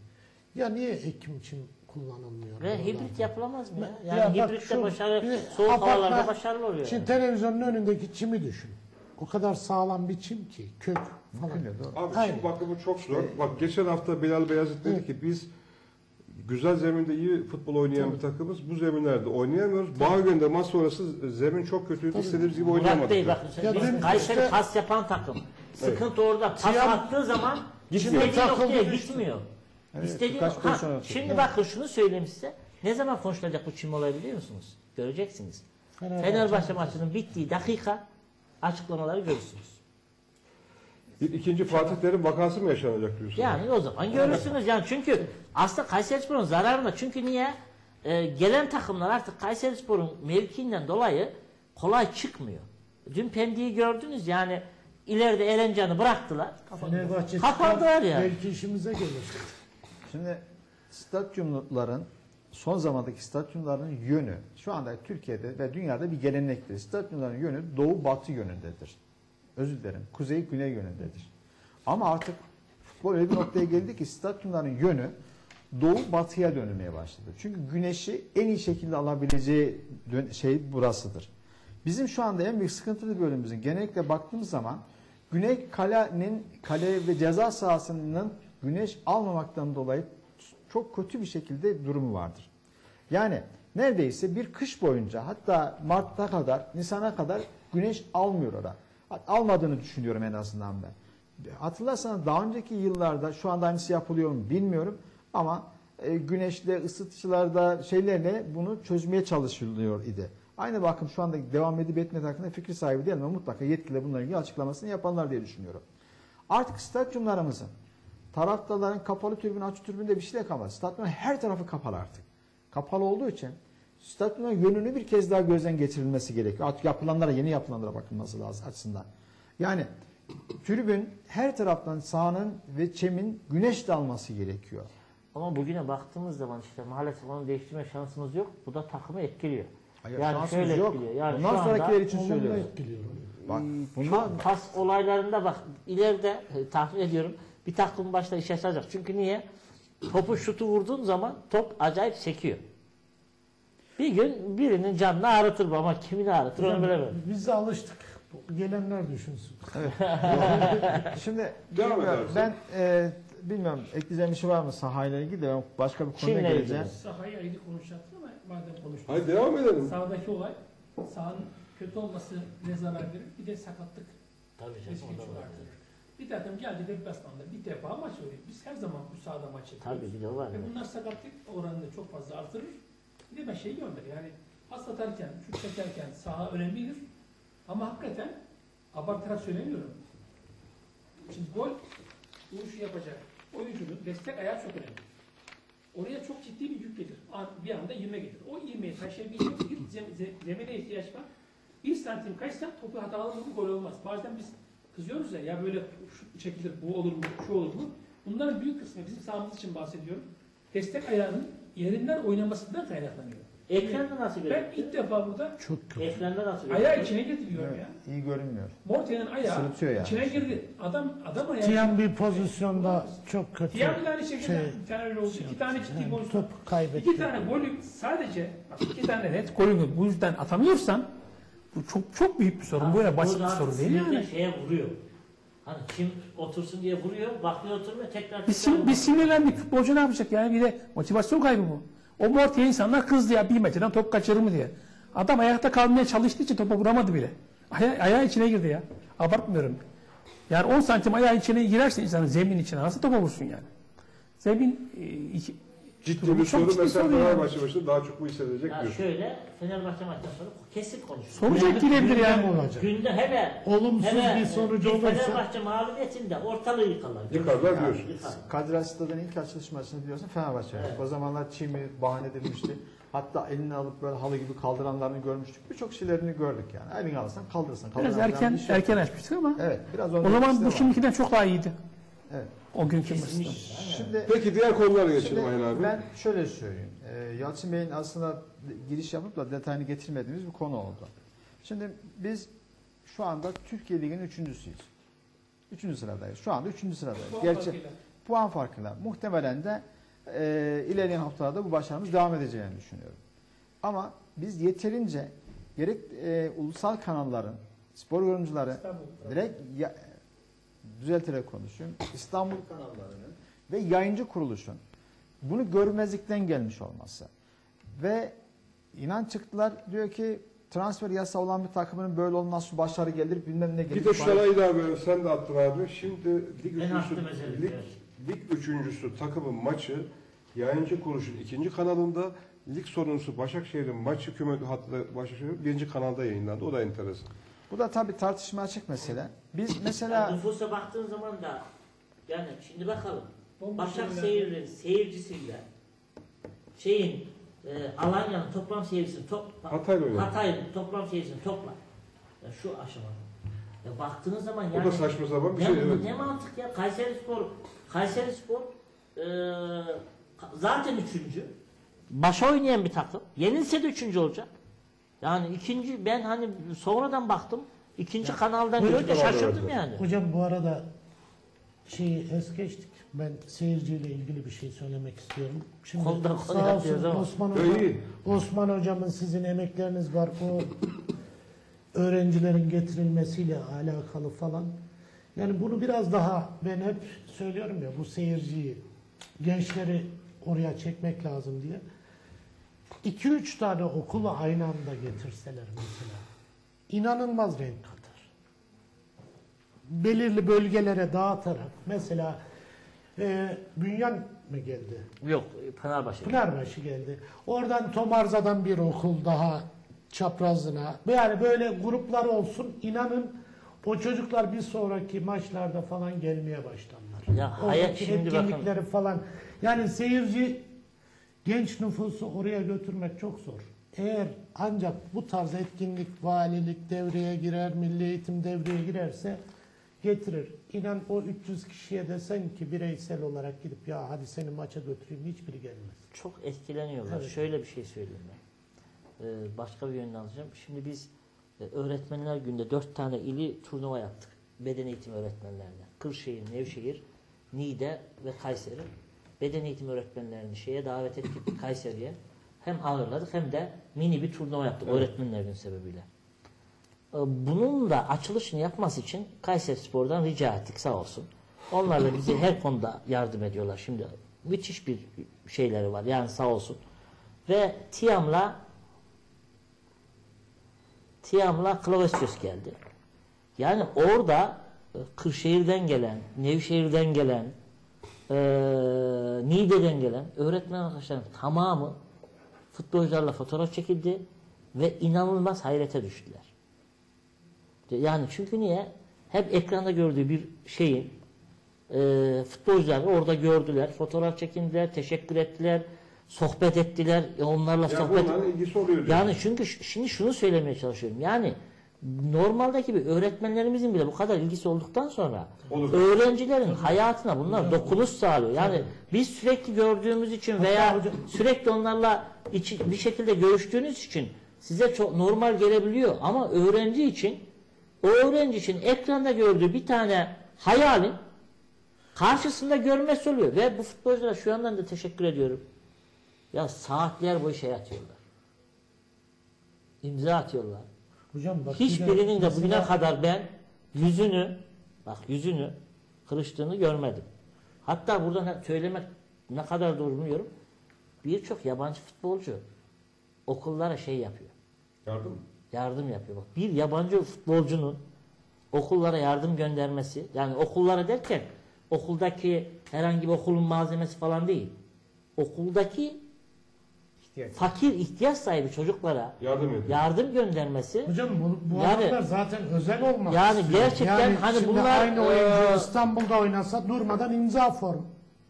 Ya niye ekim için kullanılmıyor? Ve hibrit yapılamaz mı ya? Ya Yani bak hibrit de başarılı, soğuk apartman- havalarda başarılı oluyor. Şimdi yani. televizyonun önündeki çimi düşün. O kadar sağlam bir çim ki kök falan. Abi Aynen. çim bakımı çok zor. Bak geçen hafta Bilal Beyazıt dedi ki biz güzel zeminde iyi futbol oynayan bir takımız bu zeminlerde oynayamıyoruz. Bağgön'de maç sonrası zemin çok kötüydü. İstediğimiz gibi Murat oynayamadık. Bey bakın Ya biz Kayseri işte- pas yapan takım. Sıkıntı orada. Pas Tiyam- attığı zaman Gitmiyor. noktaya gitmiyor. Evet, İstediği birkaç ha. Şimdi bakın şunu söyleyeyim size. Ne zaman konuşulacak bu çim olayı biliyor musunuz? Göreceksiniz. Fenerbahçe- Fenerbahçe maçının bittiği dakika açıklamaları görürsünüz. Bir ikinci Fatih Terim vakası mı yaşanacak diyorsun? Yani o zaman görürsünüz yani çünkü aslında Kayserispor'un zararında çünkü niye? Ee, gelen takımlar artık Kayserispor'un mevkiinden dolayı kolay çıkmıyor. Dün Pendik'i gördünüz yani ileride Erencan'ı bıraktılar. Fenerbahçe Kapandılar yani. Belki işimize gelir. Şimdi stadyumların son zamandaki stadyumların yönü şu anda Türkiye'de ve dünyada bir gelenektir. Stadyumların yönü doğu batı yönündedir. Özür dilerim. Kuzey güney yönündedir. Ama artık futbol öyle bir noktaya geldi ki stadyumların yönü doğu batıya dönmeye başladı. Çünkü güneşi en iyi şekilde alabileceği şey burasıdır. Bizim şu anda en büyük sıkıntılı bölümümüzün genellikle baktığımız zaman Güney kalenin kale ve ceza sahasının güneş almamaktan dolayı çok kötü bir şekilde durumu vardır. Yani neredeyse bir kış boyunca hatta Mart'a kadar, Nisan'a kadar güneş almıyor orada. Almadığını düşünüyorum en azından ben. Hatırlarsanız daha önceki yıllarda şu anda aynısı yapılıyor mu bilmiyorum ama e, güneşle, ısıtıcılarda şeylerle bunu çözmeye çalışılıyor idi. Aynı bakım şu anda devam edip etmediği hakkında fikri sahibi değilim ama mutlaka yetkili bunların ilgili açıklamasını yapanlar diye düşünüyorum. Artık stadyumlarımızın taraftarların kapalı tribün açık tribünde bir şey de kalmadı. Stadyumun her tarafı kapalı artık. Kapalı olduğu için stadyumun yönünü bir kez daha gözden geçirilmesi gerekiyor. Artık yapılanlara, yeni yapılanlara bakılması lazım açısından. Yani tribün her taraftan sahanın ve çemin güneş dalması gerekiyor. Ama bugüne baktığımız zaman işte maalesef onu değiştirme şansımız yok. Bu da takımı etkiliyor. Hayır, yani şansımız şöyle yok. etkiliyor. Yani Bundan sonrakiler için söylüyorum. etkiliyor. Bak bunlar Çok pas olaylarında bak ileride e, tahmin ediyorum bir takım başta iş yaşayacak. Çünkü niye? Topu şutu vurduğun zaman top acayip sekiyor. Bir gün birinin canını ağrıtır bu ama kimini ağrıtır onu bilemem. Biz de alıştık. Gelenler düşünsün. Şimdi Devam bilmiyorum, edersin. ben e, bilmiyorum ekleyeceğim bir şey var mı sahayla ilgili de ben başka bir konuya Kimle geleceğim. ilgili? Sahayı ayrı konuşacaktım ama madem konuştuk. Hadi devam edelim. Sahadaki olay, sahanın kötü olması ne zarar verir? Bir de sakatlık Tabii canım riskini o da çok var. artırır. Bir takım geldi deplasmanda bir defa maç oynuyor. Biz her zaman bu sahada maç yapıyoruz. Tabii bir de var. Ve bunlar sakatlık oranını çok fazla artırır. Bir de ben şey görmedim yani pas atarken, şut çekerken saha önemlidir. Ama hakikaten abartarak söylemiyorum. Şimdi gol vuruşu yapacak oyuncunun destek ayağı çok önemli. Oraya çok ciddi bir yük gelir. Bir anda ivme gelir. O ivmeyi taşıyabilecek bir zem- ze- zemine ihtiyaç var. Bir santim kaçsa topu hatalı mı gol olmaz. Bazen biz kızıyoruz ya ya böyle şu çekilir, bu olur mu, şu olur mu? Bunların büyük kısmı bizim sahamız için bahsediyorum. Destek ayağının yerinden oynamasından kaynaklanıyor. Ekranda nasıl Ben ilk defa burada Çok kötü. Ekranda nasıl görüyor? ayağı içine getiriyorum Evet, ya. iyi görünmüyor. Morten'in ayağı Sırıtıyor yani. içine girdi. Adam adam ayağı. Tiyan bir pozisyonda çok kötü. Diğer bir tane şekilde Şey, bir tane öyle oldu. iki tane ciddi yani pozisyon. top kaybetti. İki tane golü sadece bak iki tane net golünü bu yüzden atamıyorsan bu çok çok büyük bir sorun. Böyle basit bir sorun değil sinirden yani. şeye vuruyor. Hani kim otursun diye vuruyor, bakıyor oturmuyor tekrar Biz, tekrar biz sinirlendik. Futbolcu ne yapacak yani bir de motivasyon kaybı bu. O Morti'ye insanlar kızdı ya bir metreden top kaçırır mı diye. Adam ayakta kalmaya çalıştığı için topa vuramadı bile. Aya, ayağı içine girdi ya. Abartmıyorum. Yani 10 santim ayağı içine girerse insanın zemin içine nasıl topa vursun yani. Zemin e, iki, Ciddi Durumu bir çok soru ciddi mesela soru yani. Fenerbahçe başında daha çok bu hissedilecek Ya diyorsun. şöyle Fenerbahçe maçtan sonra kesin konuşuyor. sonuç etkileyebilir Gündem yani. olacak. Günde hele Olumsuz hele bir sonuç bir olursa Fenerbahçe mağlubiyetinde ortalığı yıkarlar. Yıkarlar diyorsun. Yıkar. Kadir Has Stadı'nın ilk açılış maçını biliyorsun Fenerbahçe. Evet. O zamanlar çimi bahane edilmişti. Hatta elini alıp böyle halı gibi kaldıranlarını görmüştük. Birçok şeylerini gördük yani. Elini alırsan kaldırırsan. Biraz erken bir şey erken açmıştık ama Evet biraz o zaman bu şimdikinden çok daha iyiydi. Evet. O günkü. Kesinlikle. Şimdi Peki diğer konulara geçelim Ayhan abi. Ben şöyle söyleyeyim. Ee, Yalçın Bey'in aslında giriş yapıp da detayını getirmediğimiz bir konu oldu. Şimdi biz şu anda Türkiye Ligi'nin üçüncüsüyüz. Üçüncü sıradayız. Şu anda üçüncü sıradayız. Gerçi puan farkıyla. Muhtemelen de e, ilerleyen haftalarda bu başarımız devam edeceğini düşünüyorum. Ama biz yeterince gerek e, ulusal kanalların, spor yorumcuları, direkt ya, düzelterek konuşayım. İstanbul kanallarının ve yayıncı kuruluşun bunu görmezlikten gelmiş olması. Ve inan çıktılar diyor ki transfer yasa olan bir takımın böyle olması başarı gelir bilmem ne gelir. Bir de şuna ilave sen de attın abi. Şimdi lig üçüncüsü, lig, lig üçüncüsü takımın maçı yayıncı kuruluşun ikinci kanalında lig sonuncusu Başakşehir'in maçı küme hattı Başakşehir birinci kanalda yayınlandı. O da enteresan. Bu da tabii tartışma açık mesele. Biz Ya mesela nüfusa baktığın zaman da yani şimdi bakalım. Başakşehir'in seyircisiyle şeyin e, Alanya'nın toplam seyircisini top, Hatay'la oynadı. Hatay'ın toplam seyircisini topla. Ya şu aşamada. Ya baktığınız zaman yani O da saçma sapan bir ne, şey. Evet. ne mantık ya Kayseri Spor Kayseri Spor e, zaten üçüncü başa oynayan bir takım. Yenilse de üçüncü olacak. Yani ikinci ben hani sonradan baktım. ikinci kanaldan Buyurun. görünce şaşırdım yani. Hocam bu arada şeyi es geçtik. Ben seyirciyle ilgili bir şey söylemek istiyorum. Şimdi konuya sağ olsun ama. Osman. Hocam, Osman Hocam'ın sizin emekleriniz var. O öğrencilerin getirilmesiyle alakalı falan. Yani bunu biraz daha ben hep söylüyorum ya bu seyirciyi, gençleri oraya çekmek lazım diye. 2-3 tane okulu aynı anda getirseler mesela inanılmaz renk katar. Belirli bölgelere dağıtarak mesela e, Bünyan mı geldi? Yok Fenerbahçe. Pınarbaşı geldi. Oradan Tomarza'dan bir okul daha çaprazına. Yani böyle gruplar olsun. İnanın o çocuklar bir sonraki maçlarda falan gelmeye başlarlar. Ya hayat Oradaki şimdi bakın. etkinlikleri falan. Yani seyirci genç nüfusu oraya götürmek çok zor. Eğer ancak bu tarz etkinlik, valilik devreye girer, milli eğitim devreye girerse getirir. İnan o 300 kişiye desen ki bireysel olarak gidip ya hadi seni maça götüreyim hiçbiri gelmez. Çok etkileniyorlar. Evet. Şöyle bir şey söyleyeyim ben. Ee, başka bir yönden alacağım. Şimdi biz e, öğretmenler günde dört tane ili turnuva yaptık. Beden eğitimi öğretmenlerine. Kırşehir, Nevşehir, Niğde ve Kayseri. Beden eğitimi öğretmenlerini şeye davet ettik Kayseri'ye. Hem ağırladık hem de mini bir turnuva yaptık öğretmenler günü sebebiyle. Ee, Bunun da açılışını yapması için Kayseri Spor'dan rica ettik sağ olsun. Onlar da bize her konuda yardım ediyorlar. Şimdi müthiş bir şeyleri var yani sağ olsun. Ve Tiam'la Tiam'la Klavesios geldi. Yani orada e, Kırşehir'den gelen, Nevşehir'den gelen, e, Niğde'den gelen öğretmen arkadaşların tamamı futbolcularla fotoğraf çekildi ve inanılmaz hayrete düştüler. Yani çünkü niye? Hep ekranda gördüğü bir şeyin e, futbolcular orada gördüler, fotoğraf çekindiler, teşekkür ettiler, sohbet ettiler, e, onlarla Ya sohbet bunların ilgisi oluyor. diyor. yani çünkü şimdi şunu söylemeye çalışıyorum. Yani normaldeki bir öğretmenlerimizin bile bu kadar ilgisi olduktan sonra Olur. öğrencilerin hayatına bunlar dokunuş sağlıyor. Yani biz sürekli gördüğümüz için veya hocam- sürekli onlarla içi- bir şekilde görüştüğünüz için size çok normal gelebiliyor ama öğrenci için o öğrenci için ekranda gördüğü bir tane hayalin karşısında görmesi oluyor ve bu futbolculara şu yandan da teşekkür ediyorum. Ya saatler boyu şey atıyorlar. İmza atıyorlar. Hocam bak bir Hiçbirinin de bugüne kadar ben yüzünü bak yüzünü kırıştığını görmedim. Hatta burada ne- söylemek ne kadar doğru bilmiyorum. Birçok yabancı futbolcu okullara şey yapıyor. Yardım mı? Yardım yapıyor. Bak bir yabancı futbolcunun okullara yardım göndermesi yani okullara derken okuldaki herhangi bir okulun malzemesi falan değil. Okuldaki fakir ihtiyaç sahibi çocuklara Yardım ediyor. yardım göndermesi Hocam bu, bu Yani- adamlar zaten özel olmak Yani istiyor. gerçekten hani şimdi bunlar, aynı oyuncu İstanbul'da oynasa durmadan imza form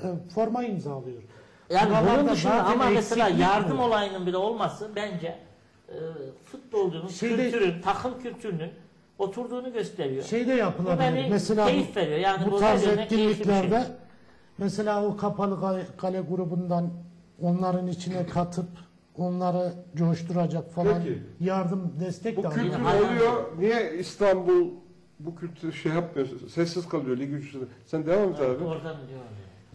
e, forma imzalıyor. Yani Buralarda bunun dışında zaten ama mesela eksiklik yardım bu. olayının bile olması bence e, futbolcunun Şeyde- kültürün, takım kültürünün oturduğunu gösteriyor. Şeyde Bu yapılabilir. beni Mesela keyif bu, veriyor. Yani bu bu tarz keyifli bir etkinliklerde şey. mesela o kapalı kale, kale grubundan onların içine katıp onları coşturacak falan Peki. yardım destek Bu de kültür alıyor. Oluyor. Niye İstanbul bu kültür şey yapmıyor? Sessiz kalıyor lig üçlüsü. Sen devam et abi. Oradan.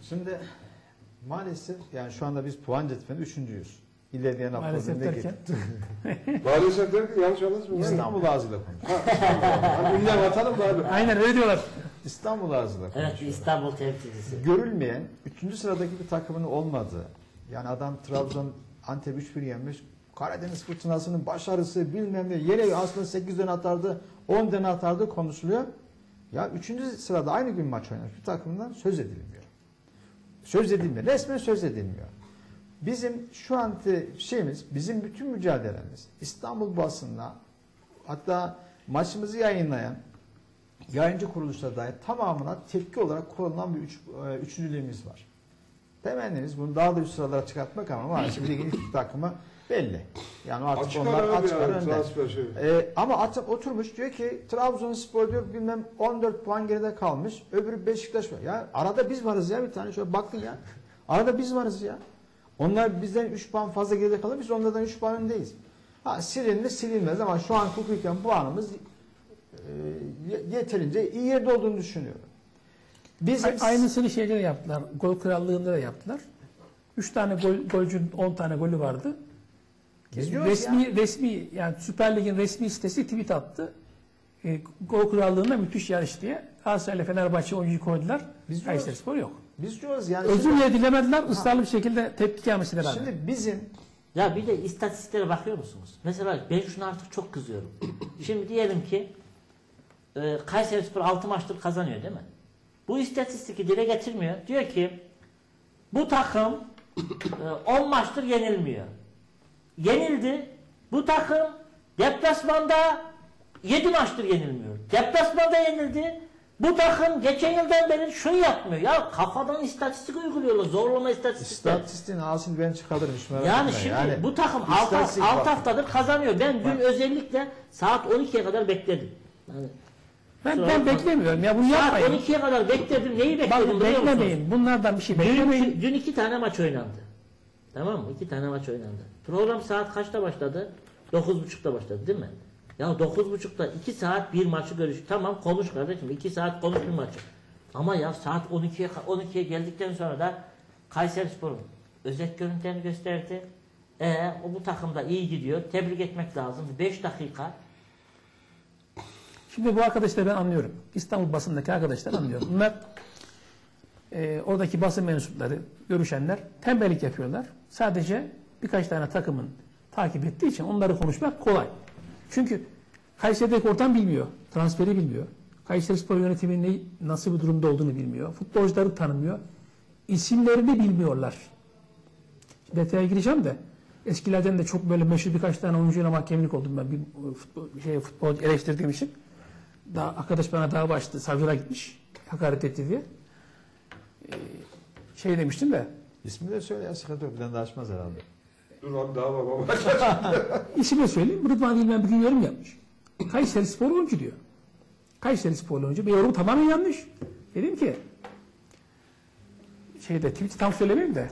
Şimdi maalesef yani şu anda biz puan cetvelinde üçüncüyüz. İlerleyen Maalesef haftalarda derken. Maalesef der ki yanlış anlasın. İstanbul ağzıyla konuş. Hani ünlem atalım da abi. Aynen öyle diyorlar. İstanbul ağzıyla konuş. Evet İstanbul temsilcisi. Görülmeyen, üçüncü sıradaki bir takımın olmadığı, yani adam Trabzon Antep 3-1 yenmiş, Karadeniz fırtınasının başarısı bilmem ne, yere aslında 8 tane atardı, 10 tane atardı konuşuluyor. Ya üçüncü sırada aynı gün maç oynamış bir takımdan söz edilmiyor. Söz edilmiyor. Resmen söz edilmiyor. Bizim şu anki şeyimiz, bizim bütün mücadelemiz İstanbul basınına hatta maçımızı yayınlayan yayıncı kuruluşlara dair tamamına tepki olarak kurulan bir üç, e, var. Temennimiz bunu daha da üst sıralara çıkartmak ama maalesef ligin ilk takımı belli. Yani artık Açık onlar açık ara yani önde. şey. Ee, ama atıp oturmuş diyor ki Trabzonspor diyor bilmem 14 puan geride kalmış. Öbürü Beşiktaş var. Ya arada biz varız ya bir tane şöyle bakın ya. Arada biz varız ya. Onlar bizden 3 puan fazla geride kalır. Biz onlardan 3 puan öndeyiz. Ha silinir silinmez ama şu an hukuken puanımız e, ye- yeterince iyi yerde olduğunu düşünüyorum. Bizim A- Aynısını şeyde de yaptılar. Gol krallığında da yaptılar. 3 tane gol, golcünün 10 tane golü vardı. Biz diyoruz resmi resmi yani Süper Lig'in resmi sitesi tweet attı. E, gol krallığında müthiş yarış diye. Galatasaray ile Fenerbahçe oyuncuyu koydular. Biz Kayseri. Spor yok. biz diyoruz yani Özür şimdi, bile dilemediler. ısrarlı bir şekilde tepki gelmesine rağmen. şimdi bizim Ya bir de istatistiklere bakıyor musunuz? Mesela ben şuna artık çok kızıyorum. Şimdi diyelim ki e, Kayseri Spor 6 maçtır kazanıyor değil mi? Bu istatistiki dile getirmiyor. Diyor ki bu takım e, 10 maçtır yenilmiyor. Yenildi. Bu takım deplasmanda 7 maçtır yenilmiyor. Deplasmanda yenildi. Bu takım geçen yıldan beri şunu yapmıyor. Ya kafadan istatistik uyguluyorlar. Zorlama istatistikler. istatistiğin ağzını ben çıkarırım. Yani etme. şimdi Yani bu takım 6 istatistik bak. haftadır kazanıyor. Ben dün özellikle saat 12'ye kadar bekledim. Yani ben, Kusura ben bakma. beklemiyorum. Ya bunu saat yapmayın. 12'ye kadar bekledim. Neyi bekledim Bak biliyor musunuz? beklemeyin. Bunlardan bir şey Dün, beklemeyin. dün iki tane maç oynandı. Tamam mı? İki tane maç oynandı. Program saat kaçta başladı? 9.30'da başladı değil mi? Ya 9.30'da 2 saat bir maçı görüş. Tamam konuş kardeşim. 2 saat konuş bir maçı. Ama ya saat 12'ye 12'ye geldikten sonra da Kayseri Spor'un özet görüntülerini gösterdi. E o bu takımda iyi gidiyor. Tebrik etmek lazım. 5 dakika. Şimdi bu arkadaşları ben anlıyorum. İstanbul basındaki arkadaşlar anlıyorum. Bunlar e, oradaki basın mensupları, görüşenler tembellik yapıyorlar. Sadece birkaç tane takımın takip ettiği için onları konuşmak kolay. Çünkü Kayseri'deki ortam bilmiyor. Transferi bilmiyor. Kayseri Spor yönetiminin ne, nasıl bir durumda olduğunu bilmiyor. Futbolcuları tanımıyor. İsimlerini bilmiyorlar. Detaya gireceğim de eskilerden de çok böyle meşhur birkaç tane oyuncuyla mahkemelik oldum ben bir futbol, şey, futbol eleştirdiğim için. Daha, arkadaş bana dava açtı, savcılığa gitmiş. Hakaret etti diye. Ee, şey demiştim de, İsmini de söyle ya sıkıntı yok. Bir tane de açmaz herhalde. Dur abi daha var baba. ismini söyleyeyim. Rıdvan Dilmen bir gün yorum yapmış. Kayseri Spor oyuncu diyor. Kayseri Spor oyuncu. Bir yorum tamamen yanlış. Dedim ki, şeyde tweet'i tam söylemeyeyim de,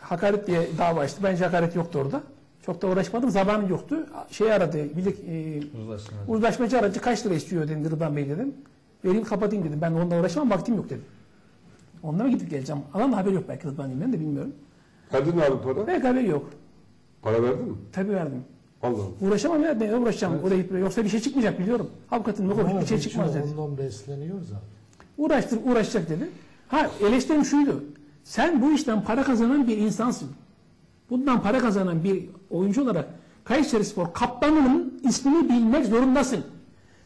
hakaret diye dava açtı. Bence hakaret yoktu orada. Çok da uğraşmadım. Zamanım yoktu. Şey aradı. Bildik, e, Uzlaştırma. Uzlaşmacı aracı kaç lira istiyor dedi Rıdvan Bey dedim. Vereyim kapatayım dedim. Ben onunla uğraşamam vaktim yok dedim. Onlara gidip geleceğim. Adam da haberi yok belki Rıdvan Bey'in ben de bilmiyorum. Verdin mi abi para? Belki haberi yok. Para verdin mi? Tabii verdim. Allah Allah. Uğraşamam ya ben uğraşacağım. Oraya gitmeye. Yoksa bir şey çıkmayacak biliyorum. Avukatın yok bir şey çıkmaz dedi. Ondan besleniyor zaten. Uğraştır uğraşacak dedi. Ha eleştirim şuydu. Sen bu işten para kazanan bir insansın. Bundan para kazanan bir oyuncu olarak Kayseri Spor kaptanının ismini bilmek zorundasın.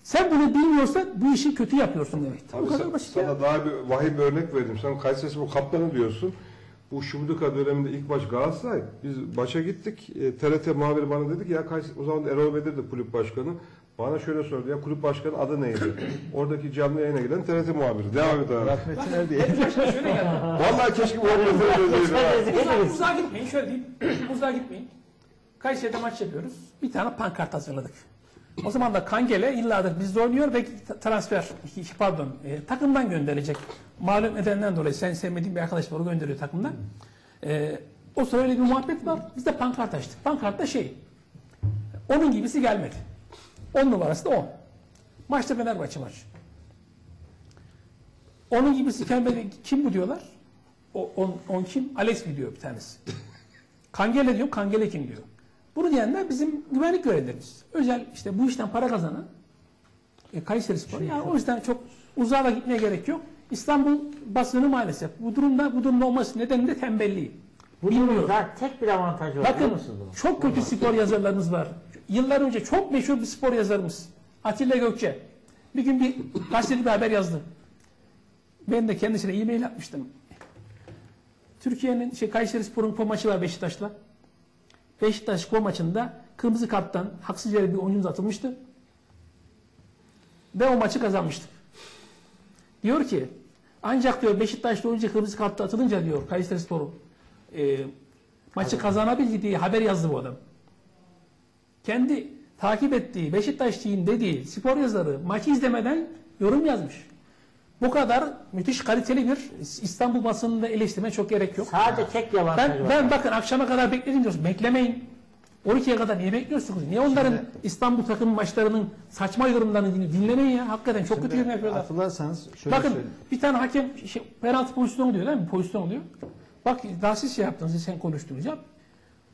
Sen bunu bilmiyorsan bu işi kötü yapıyorsun demek. Abi bu kadar sen- basit sana ya. daha bir vahim bir örnek verdim. Sen Kayseri Spor kaptanı diyorsun. Bu Şubudika döneminde ilk baş Galatasaray. Biz başa gittik. E, TRT muhabiri bana dedi ki ya Kayseri, o zaman Erol Bedir de kulüp başkanı. Bana şöyle sordu ya kulüp başkanı adı neydi? Oradaki canlı yayına giden TRT muhabiri. Devam et abi. Murat Metin Er diye. şöyle geldi. Vallahi keşke bu ha. Uzağa, uzağa gitmeyin şöyle diyeyim. uzağa gitmeyin. Kayseri'de maç yapıyoruz. Bir tane pankart hazırladık. O zaman da Kangele yıllardır bizde oynuyor ve transfer, pardon e, takımdan gönderilecek. Malum nedenden dolayı sen sevmediğin bir arkadaş var o gönderiyor takımdan. E, o sıra öyle bir muhabbet var. Biz de pankart açtık. Pankartta şey, onun gibisi gelmedi. 10 numarası da 10. Maçta Fenerbahçe maç. Onun gibisi gelmedi. Kim bu diyorlar? O, on, on kim? Alex mi diyor bir tanesi. Kangele diyor, Kangele kim diyor. Bunu diyenler bizim güvenlik görevlilerimiz. Özel işte bu işten para kazanan e, Kayseri Spor. Yani o yüzden çok uzağa da gitmeye gerek yok. İstanbul basını maalesef bu durumda bu durumda olması nedeni de tembelliği. Bu Bilmiyorum. tek bir avantajı var Bakın çok kötü spor yazarlarımız var. Yıllar önce çok meşhur bir spor yazarımız. Atilla Gökçe. Bir gün bir gazetede bir haber yazdı. Ben de kendisine e-mail atmıştım. Türkiye'nin şey Kayseri Spor'un kupa maçı var Beşiktaş'la. Beşiktaş kupa maçında kırmızı karttan haksız yere bir oyuncumuz atılmıştı. Ve o maçı kazanmıştık. Diyor ki ancak diyor Beşiktaş'ta oyuncu kırmızı kartla atılınca diyor Kayseri Spor'u e, maçı kazanabildi diye haber yazdı bu adam. Kendi takip ettiği Beşiktaşlıyım dediği spor yazarı maçı izlemeden yorum yazmış. Bu kadar müthiş kaliteli bir İstanbul basınında eleştirmeye çok gerek yok. Sadece tek avantajı Ben, var. ben bakın akşama kadar bekledim diyorsun. Beklemeyin. 12'ye kadar niye bekliyorsunuz? Niye onların İstanbul takım maçlarının saçma yorumlarını dinle- dinlemeyin ya. Hakikaten çok kötü yorum yapıyorlar. Hatırlarsanız şöyle Bakın söyleyeyim. bir tane hakem şey, penaltı pozisyonu diyor değil mi? Pozisyon oluyor. Bak daha siz şey yaptınız, sen konuştunuz ya.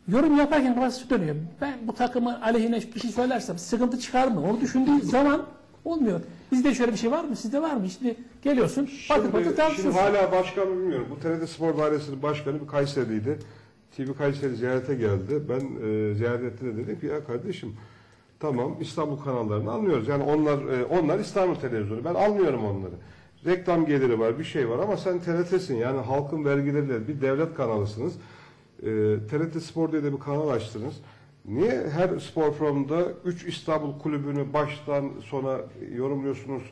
Yorum yaparken kafası dönüyor. Ben bu takımı aleyhine bir şey söylersem sıkıntı çıkar mı? Onu düşündüğü zaman olmuyor. Bizde şöyle bir şey var mı? Sizde var mı? Şimdi geliyorsun, patır patır Şimdi, şimdi tartışıyorsun. hala başkan mı bilmiyorum. Bu TRT Spor Dairesi'nin başkanı bir Kayseriliydi. TV Kayseri ziyarete geldi. Ben e, ziyaret etti de dedim ki ya kardeşim tamam İstanbul kanallarını anlıyoruz. Yani onlar e, onlar İstanbul televizyonu. Ben anlıyorum onları. Reklam geliri var, bir şey var ama sen TRT'sin. Yani halkın vergileriyle bir devlet kanalısınız. E, TRT Spor diye de bir kanal açtınız. Niye her spor programında 3 İstanbul kulübünü baştan sona yorumluyorsunuz?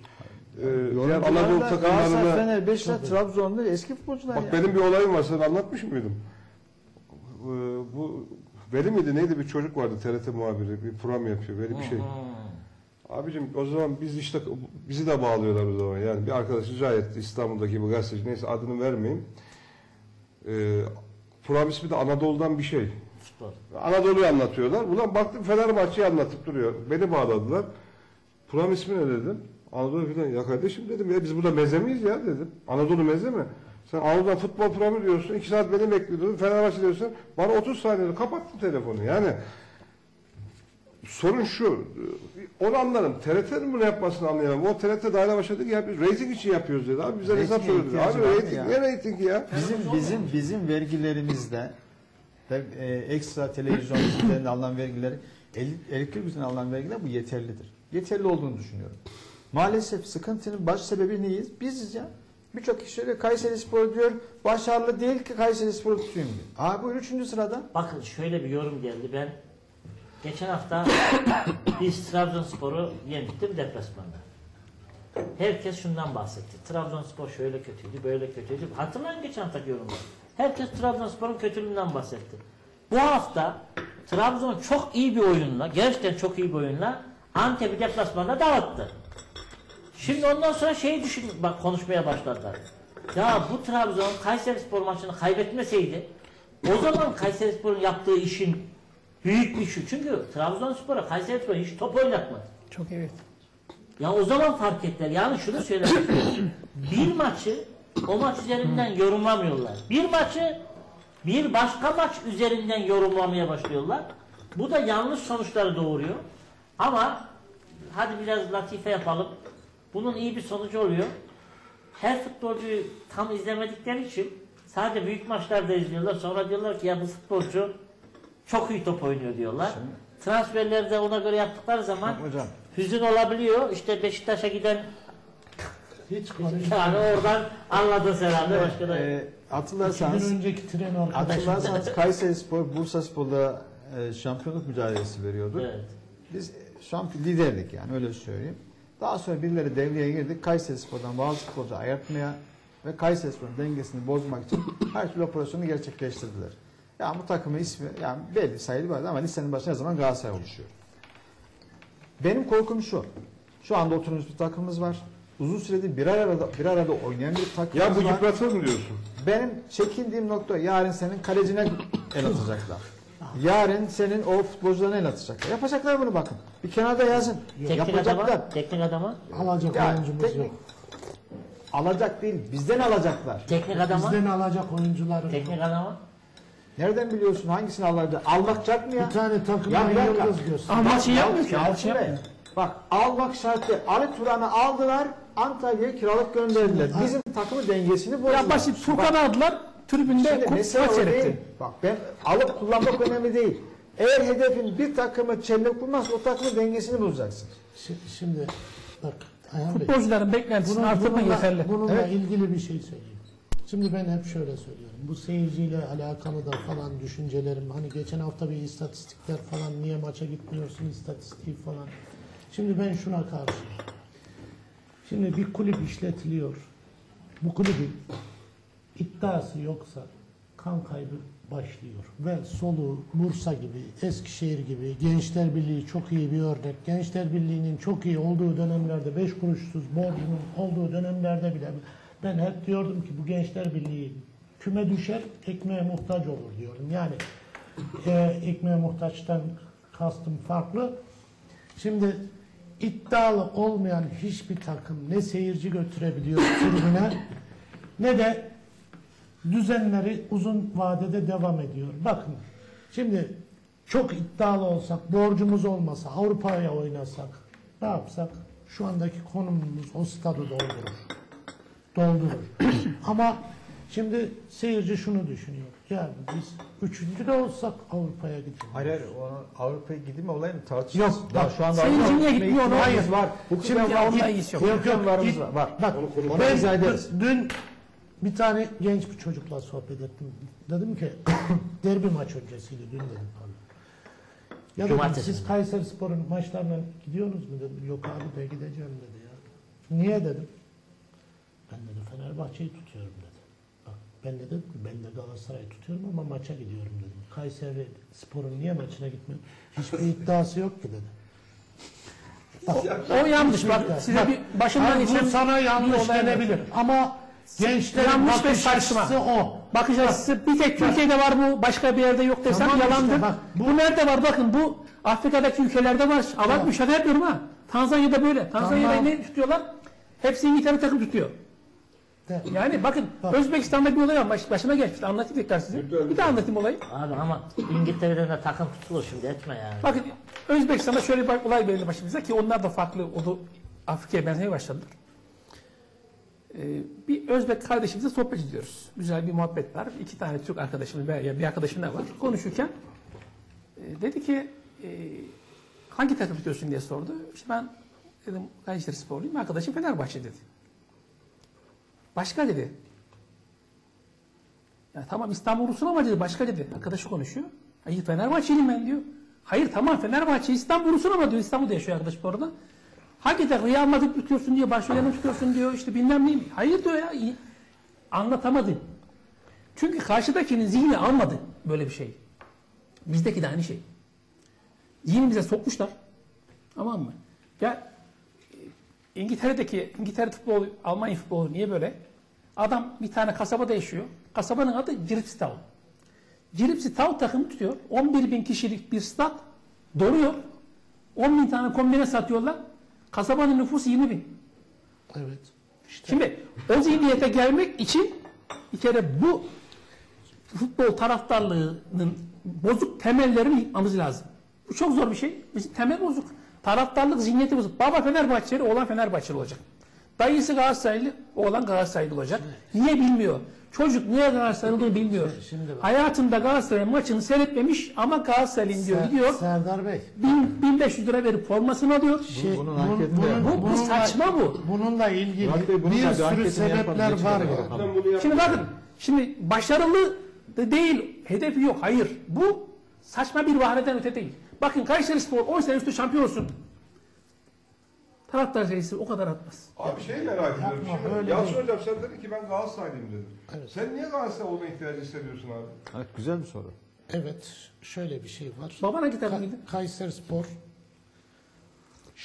E, diğer Anadolu Galatasaray, takımlarını Fener, Beşiktaş, Trabzon'da eski futbolcular Bak ya. benim bir olayım var. Sana anlatmış mıydım? Ee, bu Veli miydi neydi bir çocuk vardı TRT muhabiri bir program yapıyor Veli bir şey. Abicim o zaman biz işte bizi de bağlıyorlar o zaman yani bir arkadaş rica etti İstanbul'daki bu gazeteci neyse adını vermeyeyim. Ee, program ismi de Anadolu'dan bir şey. Futbol. Anadolu'yu anlatıyorlar. Ulan baktım Fenerbahçe'yi anlatıp duruyor. Beni bağladılar. Program ismi ne dedim? Anadolu falan. Ya kardeşim dedim ya biz burada meze miyiz ya dedim. Anadolu meze mi? Sen Anadolu'dan futbol programı diyorsun. iki saat beni bekliyordun. Fenerbahçe diyorsun. Bana 30 saniyede kapattın telefonu. Yani sorun şu. Onu anlarım. TRT'nin bunu yapmasını anlayamam. O TRT daire başladı ki ya biz reyting için yapıyoruz dedi. Abi bize hesap söyledi. Abi reyting ya? ne reyting ya? Bizim bizim bizim vergilerimizde ve e, ekstra televizyon üzerinden alınan vergileri el- elektrik üzerinden alınan vergiler bu yeterlidir. Yeterli olduğunu düşünüyorum. Maalesef sıkıntının baş sebebi neyiz? Biziz ya. Birçok kişi söylüyor Kayseri Spor diyor başarılı değil ki Kayseri Spor'u tutayım diyor. Abi bu üçüncü sırada. Bakın şöyle bir yorum geldi. Ben geçen hafta biz Trabzonspor'u yendik deplasmanda. Herkes şundan bahsetti. Trabzonspor şöyle kötüydü, böyle kötüydü. Hatırlayın geçen haftaki yorumları. Herkes Trabzonspor'un kötülüğünden bahsetti. Bu hafta Trabzon çok iyi bir oyunla, gerçekten çok iyi bir oyunla Antep'i deplasmanda dağıttı. Şimdi ondan sonra şeyi düşün, bak konuşmaya başladılar. Ya bu Trabzon Kayserispor maçını kaybetmeseydi o zaman Kayserispor'un yaptığı işin büyük bir şu. Çünkü Trabzonspor'a Kayserispor hiç top oynatmadı. Çok evet. Ya o zaman fark ettiler. Yani şunu söylemek istiyorum. Bir maçı o maç üzerinden yorumlamıyorlar. Bir maçı bir başka maç üzerinden yorumlamaya başlıyorlar. Bu da yanlış sonuçları doğuruyor. Ama hadi biraz latife yapalım. Bunun iyi bir sonucu oluyor. Her futbolcuyu tam izlemedikleri için sadece büyük maçlarda izliyorlar. Sonra diyorlar ki ya bu futbolcu çok iyi top oynuyor diyorlar. Transferleri de ona göre yaptıkları zaman Hocam hüzün olabiliyor. İşte Beşiktaş'a giden Hiç yani oradan anladın herhalde başka da. e, hatırlarsanız 2000 önceki tren arkadaşım. hatırlarsanız Kayseri Spor Bursa Spor'da e, şampiyonluk mücadelesi veriyordu. Evet. Biz şampiyon liderdik yani öyle söyleyeyim. Daha sonra birileri devreye girdik. Kayseri Spor'dan bazı futbolcu ayartmaya ve Kayseri Spor'un dengesini bozmak için her türlü operasyonu gerçekleştirdiler. Yani bu takımın ismi yani belli sayılı vardı ama listenin başına her zaman Galatasaray oluşuyor. Benim korkum şu. Şu anda oturmuş bir takımımız var. Uzun süredir bir arada bir arada oynayan bir takımımız Ya bu var. yıpratır mı diyorsun? Benim çekindiğim nokta yarın senin kalecine el atacaklar. Yarın senin o futbolcularına el atacaklar. Yapacaklar bunu bakın. Bir kenarda yazın. Teknik Yapacaklar. adama, teknik adama, Alacak Ya, oyuncumuz teknik- yok. Alacak değil, bizden alacaklar. teknik adama, Bizden alacak oyuncular yok. teknik adama. Nereden biliyorsun hangisini alacak? Almak şart mı ya? Bir tane takıma Ya bir dakika. yıldız göster. Ama maçı yapmıyor ki. Bey, yapmıyor. Bak almak şartı. Ali Turan'ı aldılar, Antalya'ya kiralık gönderdiler. Bizim takımı dengesini bozdular. Ya basit Furkan'ı aldılar. Tribünde Şimdi maç seyretti. Bak ben alıp kullanmak önemli değil. Eğer hedefin bir takımı çelle kurmazsa o takımın dengesini bozacaksın. Şi- Şimdi bak Ayhan. Futbolcuların beklentisini Bunun- artırma bununla, yeterli. bununla Evet. ilgili bir şey söyleyeyim. Şimdi ben hep şöyle söylüyorum. Bu seyirciyle alakalı da falan düşüncelerim. Hani geçen hafta bir istatistikler falan niye maça gitmiyorsun istatistiği falan. Şimdi ben şuna karşıyım. Şimdi bir kulüp işletiliyor. Bu kulübün iddiası yoksa kan kaybı başlıyor. Ve soluğu Bursa gibi, Eskişehir gibi, Gençler Birliği çok iyi bir örnek. Gençler Birliği'nin çok iyi olduğu dönemlerde, beş kuruşsuz borcunun olduğu dönemlerde bile ben hep diyordum ki bu Gençler Birliği küme düşer, ekmeğe muhtaç olur diyordum. Yani e, ekmeğe muhtaçtan kastım farklı. Şimdi iddialı olmayan hiçbir takım ne seyirci götürebiliyor tribüne ne de düzenleri uzun vadede devam ediyor. Bakın şimdi çok iddialı olsak, borcumuz olmasa, Avrupa'ya oynasak ne yapsak? Şu andaki konumumuz o stadı doldurur. Doldurur. Ama şimdi seyirci şunu düşünüyor. Yani biz üçüncü de olsak Avrupa'ya gidiyoruz. Hayır, hayır onu Avrupa'ya gidilme olayını tartışıyoruz. Yok, Daha bak, şu anda seyirci niye gitmiyor onu? ihtimalimiz var. Şimdi ya onunla ilgisi yok. Yok yok var. var. Bak Onu ben izah ederiz. dün bir tane genç bir çocukla sohbet ettim. Dedim ki derbi maç öncesiydi dün dedim pardon. Ya dedim, Cumartesi. siz Kayseri Spor'un maçlarına gidiyorsunuz mu dedim. Yok abi de gideceğim dedi ya. Niye dedim. Ben dedi Fenerbahçe'yi tutuyorum dedi. Bak ben de dedim ki ben de Galatasaray'ı tutuyorum ama maça gidiyorum dedim. Kayseri Spor'un niye maçına gitmiyor? Hiçbir iddiası yok ki dedi. O yanlış bak size Bak, bir başından geçen bu sana yanlış gelebilir. Ama gençlerin Yanlış ve bakış saçma. açısı o. Bakış açısı bir tek Türkiye'de var bu başka bir yerde yok desem Tamam işte, yalandır. bak, bu, nerede var bakın bu Afrika'daki ülkelerde var. Abartmış şaka yapıyorum ha. Tanzanya'da böyle. Tanzanya'da Tamam. ne tutuyorlar? Hepsi İngiltere takım tutuyor. Yani bakın Özbekistan'da bir olay var. Baş, başıma gelmişti. Anlatayım tekrar size. Bir daha anlatayım olayı. Abi ama İngiltere'den de takım tutulur şimdi etme yani. Bakın Özbekistan'da şöyle bir olay belli başımıza ki onlar da farklı o da Afrika'ya benzemeye başladılar. Ee, bir Özbek kardeşimizle sohbet ediyoruz. Güzel bir muhabbet var. İki tane Türk arkadaşımız veya bir arkadaşım da var. Konuşurken e, dedi ki e, hangi takım tutuyorsun diye sordu. İşte ben dedim Kayseri Sporluyum. Arkadaşım Fenerbahçe dedi. Başka dedi. Ya tamam İstanbullusun ama dedi başka dedi. Arkadaşı konuşuyor. Hayır Fenerbahçeliyim ben diyor. Hayır tamam Fenerbahçe İstanbullusun ama diyor İstanbul'da yaşıyor arkadaş bu arada. Takım Real Madrid tutuyorsun diyor, Barcelona tutuyorsun diyor, işte bilmem neyim. Hayır diyor ya, anlatamadı. Çünkü karşıdakinin zihni almadı böyle bir şey. Bizdeki de aynı şey. Zihnimize sokmuşlar. Tamam mı? Ya İngiltere'deki, İngiltere futbolu, Almanya futbolu niye böyle? Adam bir tane kasabada yaşıyor. Kasabanın adı Giripsi Town. Giripsi Town takımı tutuyor. 11 bin kişilik bir stat doluyor. 10 bin tane kombine satıyorlar. Kasabanın nüfusu 20 bin. Evet. İşte Şimdi o zihniyete gelmek için bir kere bu futbol taraftarlığının bozuk temellerini yıkmamız lazım. Bu çok zor bir şey. Bizim temel bozuk. Taraftarlık zihniyeti bozuk. Baba Fenerbahçeli, oğlan Fenerbahçeli olacak. Dayısı Galatasaraylı, oğlan Galatasaraylı olacak. Niye bilmiyor? Çocuk niye Galatasaraylı olduğunu bilmiyor. Şimdi bak. Hayatında Galatasaray maçını seyretmemiş ama Galatasaraylıyım diyor. Ser- Gidiyor. Serdar Bey. bin- 1500 lira verip formasını alıyor. Şey, bunun bun- anketini de yapalım. Bu, bu saçma bu. Bununla ilgili Bey, bunun bir sürü yapalım, sebepler geçin var ya. Şimdi bakın, şimdi başarılı değil, hedefi yok. Hayır, bu saçma bir vahaneden öte değil. Bakın Kayseri Spor 10 sene üstü şampiyon olsun. Taraftar sayısı o kadar artmaz. Abi şey merak ediyorum. Yapma, Şimdi öyle değil. Hocam sen dedin ki ben Galatasaraylıyım dedin. Sen niye Galatasaray olma ihtiyacı hissediyorsun abi? Evet, güzel bir soru. Evet, şöyle bir şey var. Baban hangi takım Ka- mıydı? Kayseri Spor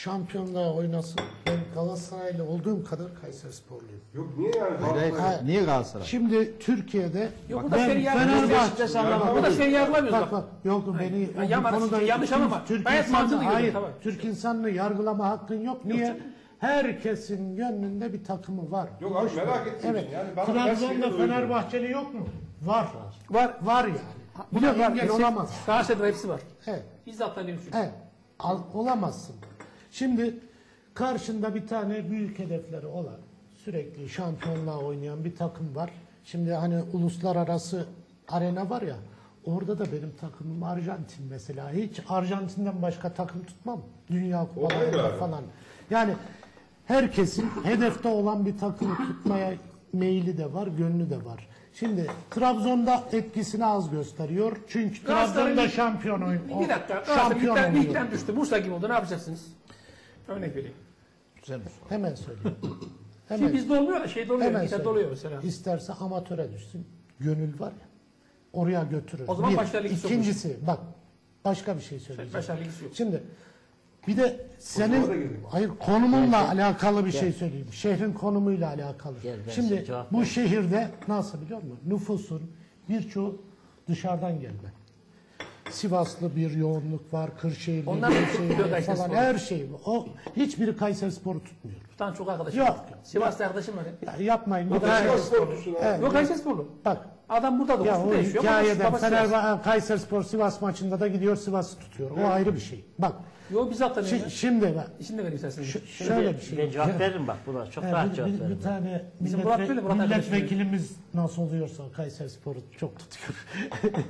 şampiyonluğa oynasın. Ben Galatasaraylı olduğum kadar Kayseri Sporluyum. Yok niye yani Hayır, Galatasaray? hayır. Niye Galatasaray? Şimdi Türkiye'de Yok, bu da ben seni yargılıyor. Fenerbahçe Bu da seni yargılamıyoruz Bak bak. yok beni Ya o yanlış- konuda yanlış anlama. Türk Gayet insanını- mantıklı hayır, tamam. Türk insanını yargılama hakkın yok. Niye? Herkesin gönlünde bir takımı var. Yok abi merak ettim. Evet. Yani bana Trabzon'da Fenerbahçeli yok mu? Var. Var. Var yani. Buna Biliyorum var. engel Hepsi- olamaz. Galatasaray'da hepsi var. Evet. Bizzat tanıyorum çünkü. Evet. Al, olamazsın. Şimdi karşında bir tane büyük hedefleri olan sürekli şampiyonluğa oynayan bir takım var. Şimdi hani uluslararası arena var ya orada da benim takımım Arjantin mesela. Hiç Arjantin'den başka takım tutmam. Dünya kupalarında falan. Yani herkesin hedefte olan bir takımı tutmaya meyli de var, gönlü de var. Şimdi Trabzon'da etkisini az gösteriyor. Çünkü Trabzon'da şampiyon oyun. Bir dakika. Şampiyon ligden düştü. Bursa gibi oldu. Ne yapacaksınız? Örnek vereyim. Güzel bir soru. Hemen söyleyeyim. Şimdi bizde olmuyor. Şeyde oluyor. Hemen söyleyeyim. oluyor mesela. İsterse amatöre düşsün. Gönül var ya. oraya götürür. O zaman Bir. başarılı ilgisi İkincisi bak başka bir şey söyleyeceğim. Başarılı ilgisi yok. Şimdi bir de senin hayır konumunla alakalı bir şey söyleyeyim. Şehrin konumuyla alakalı. Gel, Şimdi bu şehirde nasıl biliyor musun? Nüfusun birçoğu dışarıdan gelme. Sivaslı bir yoğunluk var, Kırşehirli, Onlar da tutmuyor falan her şey var. O hiçbiri Kayseri Sporu tutmuyor. Tutan çok arkadaşım Yok. var. Sivas'ta arkadaşım var. ya. Ya yapmayın. Sporcusun abi. Evet. Yok Kayseri Sporlu. Bak Adam burada ya doğmuş, o babası- hikayeden babası Sivas. Fenerbahçe Kayseri Spor Sivas maçında da gidiyor Sivas'ı tutuyor. O ayrı bir şey. Bak Yok bizi atlamıyor. şi- şimdi bak İşini de vereyim istersen. Ş- Şimdi şöyle bir şey. Ben cevap veririm bak buna. Çok rahat bir, cevap bir, veririm. bir tane Bizim milletve- Murat Murat arkadaşım milletvekilimiz nasıl oluyorsa Kayseri Spor'u çok tutuyor.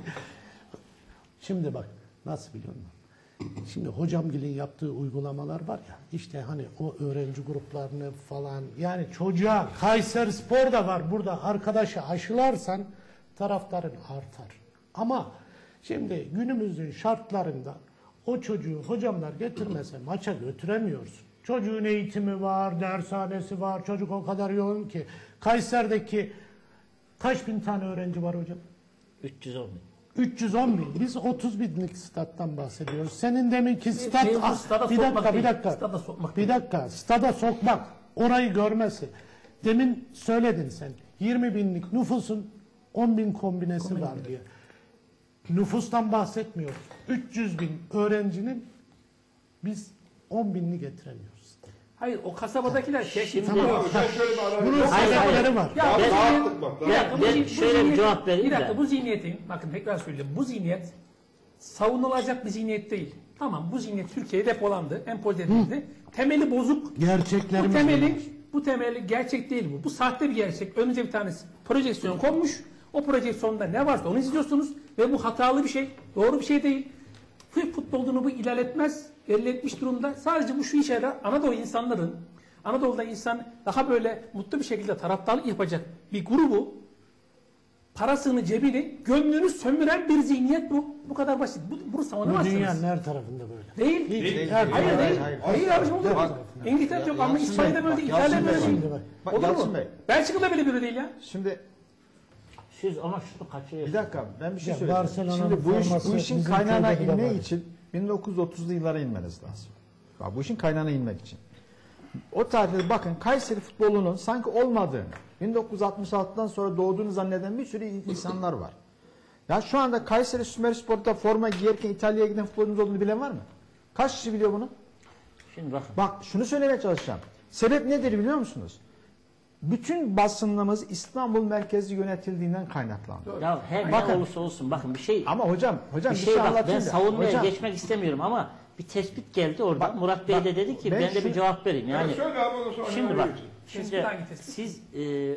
Şimdi bak nasıl biliyor musun? Şimdi hocamgilin yaptığı uygulamalar var ya işte hani o öğrenci gruplarını falan yani çocuğa Kayseri Spor da var burada arkadaşı aşılarsan taraftarın artar. Ama şimdi günümüzün şartlarında o çocuğu hocamlar getirmese maça götüremiyorsun. Çocuğun eğitimi var, dershanesi var, çocuk o kadar yoğun ki. Kayseri'deki kaç bin tane öğrenci var hocam? 310 bin. 310 bin. Biz 30 binlik stat'tan bahsediyoruz. Senin deminki stat... şey, Ah, stada bir dakika, bir değil. dakika. Stada sokmak bir dakika. Stada sokmak. Orayı görmesi. Demin söyledin sen. 20 binlik nüfusun 10 bin kombinesi var diye. Nüfustan bahsetmiyoruz. 300 bin öğrencinin biz 10 binini getiremiyoruz. Hayır o kasabadakiler şey Şimdi- Tamam. Abi sen şöyle bir ara Bunun Hayır, hayır. var. Ya Ben- bu zihniyet- Dağıttık bak, bir dakika, ben bu bu şöyle bir cevap vereyim Bir dakika de. bu zihniyetin, bakın tekrar söyleyeyim, bu zihniyet savunulacak bir zihniyet değil. Tamam bu zihniyet Türkiye'de depolandı, empoze edildi. Temeli bozuk. Bu Gerçeklerimiz temeli, bu temeli gerçek değil bu. Bu sahte bir gerçek. Önce bir tanesi projeksiyon konmuş. O projeksiyonda ne varsa onu izliyorsunuz ve bu hatalı bir şey, doğru bir şey değil. Türk futbolunu bu ilerletmez, ilerletmiş durumda. Sadece bu şu işe yarar. Anadolu insanların, Anadolu'da insan daha böyle mutlu bir şekilde taraftarlık yapacak bir grubu parasını, cebini, gönlünü sömüren bir zihniyet bu. Bu kadar basit. Bu, bunu Bu savunamazsınız. dünyanın her tarafında böyle. Değil. Değil. Hayır, Hayır, değil. hayır, Hayır, hayır. Bak, İngiltere yok ama İspanya'da böyle değil, İtalya'da böyle değil. Olur Yalçın mu? Bey. Belçika'da böyle biri değil ya. Şimdi Siz ona şunu kaçırıyorsunuz. bir dakika ben bir şey Ya söyleyeceğim. Barcelona'nın Şimdi bu, iş, forması bu işin bizim kaynağına inmek var. için 1930'lu yıllara inmeniz lazım. Bak, bu işin kaynağına inmek için. O tarihte bakın Kayseri futbolunun sanki olmadığını, 1966'dan sonra doğduğunu zanneden bir sürü insanlar var. Ya şu anda Kayseri Sümerspor'da forma giyerken İtalya'ya giden futbolcumuz olduğunu bilen var mı? Kaç kişi biliyor bunu? Şimdi bakın. Bak şunu söylemeye çalışacağım. Sebep nedir biliyor musunuz? Bütün basınımız İstanbul merkezli yönetildiğinden kaynaklandı. Ya her Bakın. ne olursa olsun bakın bir şey Ama hocam, hocam bir bir şey şey bak ben savunmaya Hocam, geçmek istemiyorum ama bir tespit geldi orada. Bak, Murat Bey bak, de dedi ki ben ben, de bir cevap vereyim. Yani Yani söyle abi sonra şimdi bak şimdi siz e,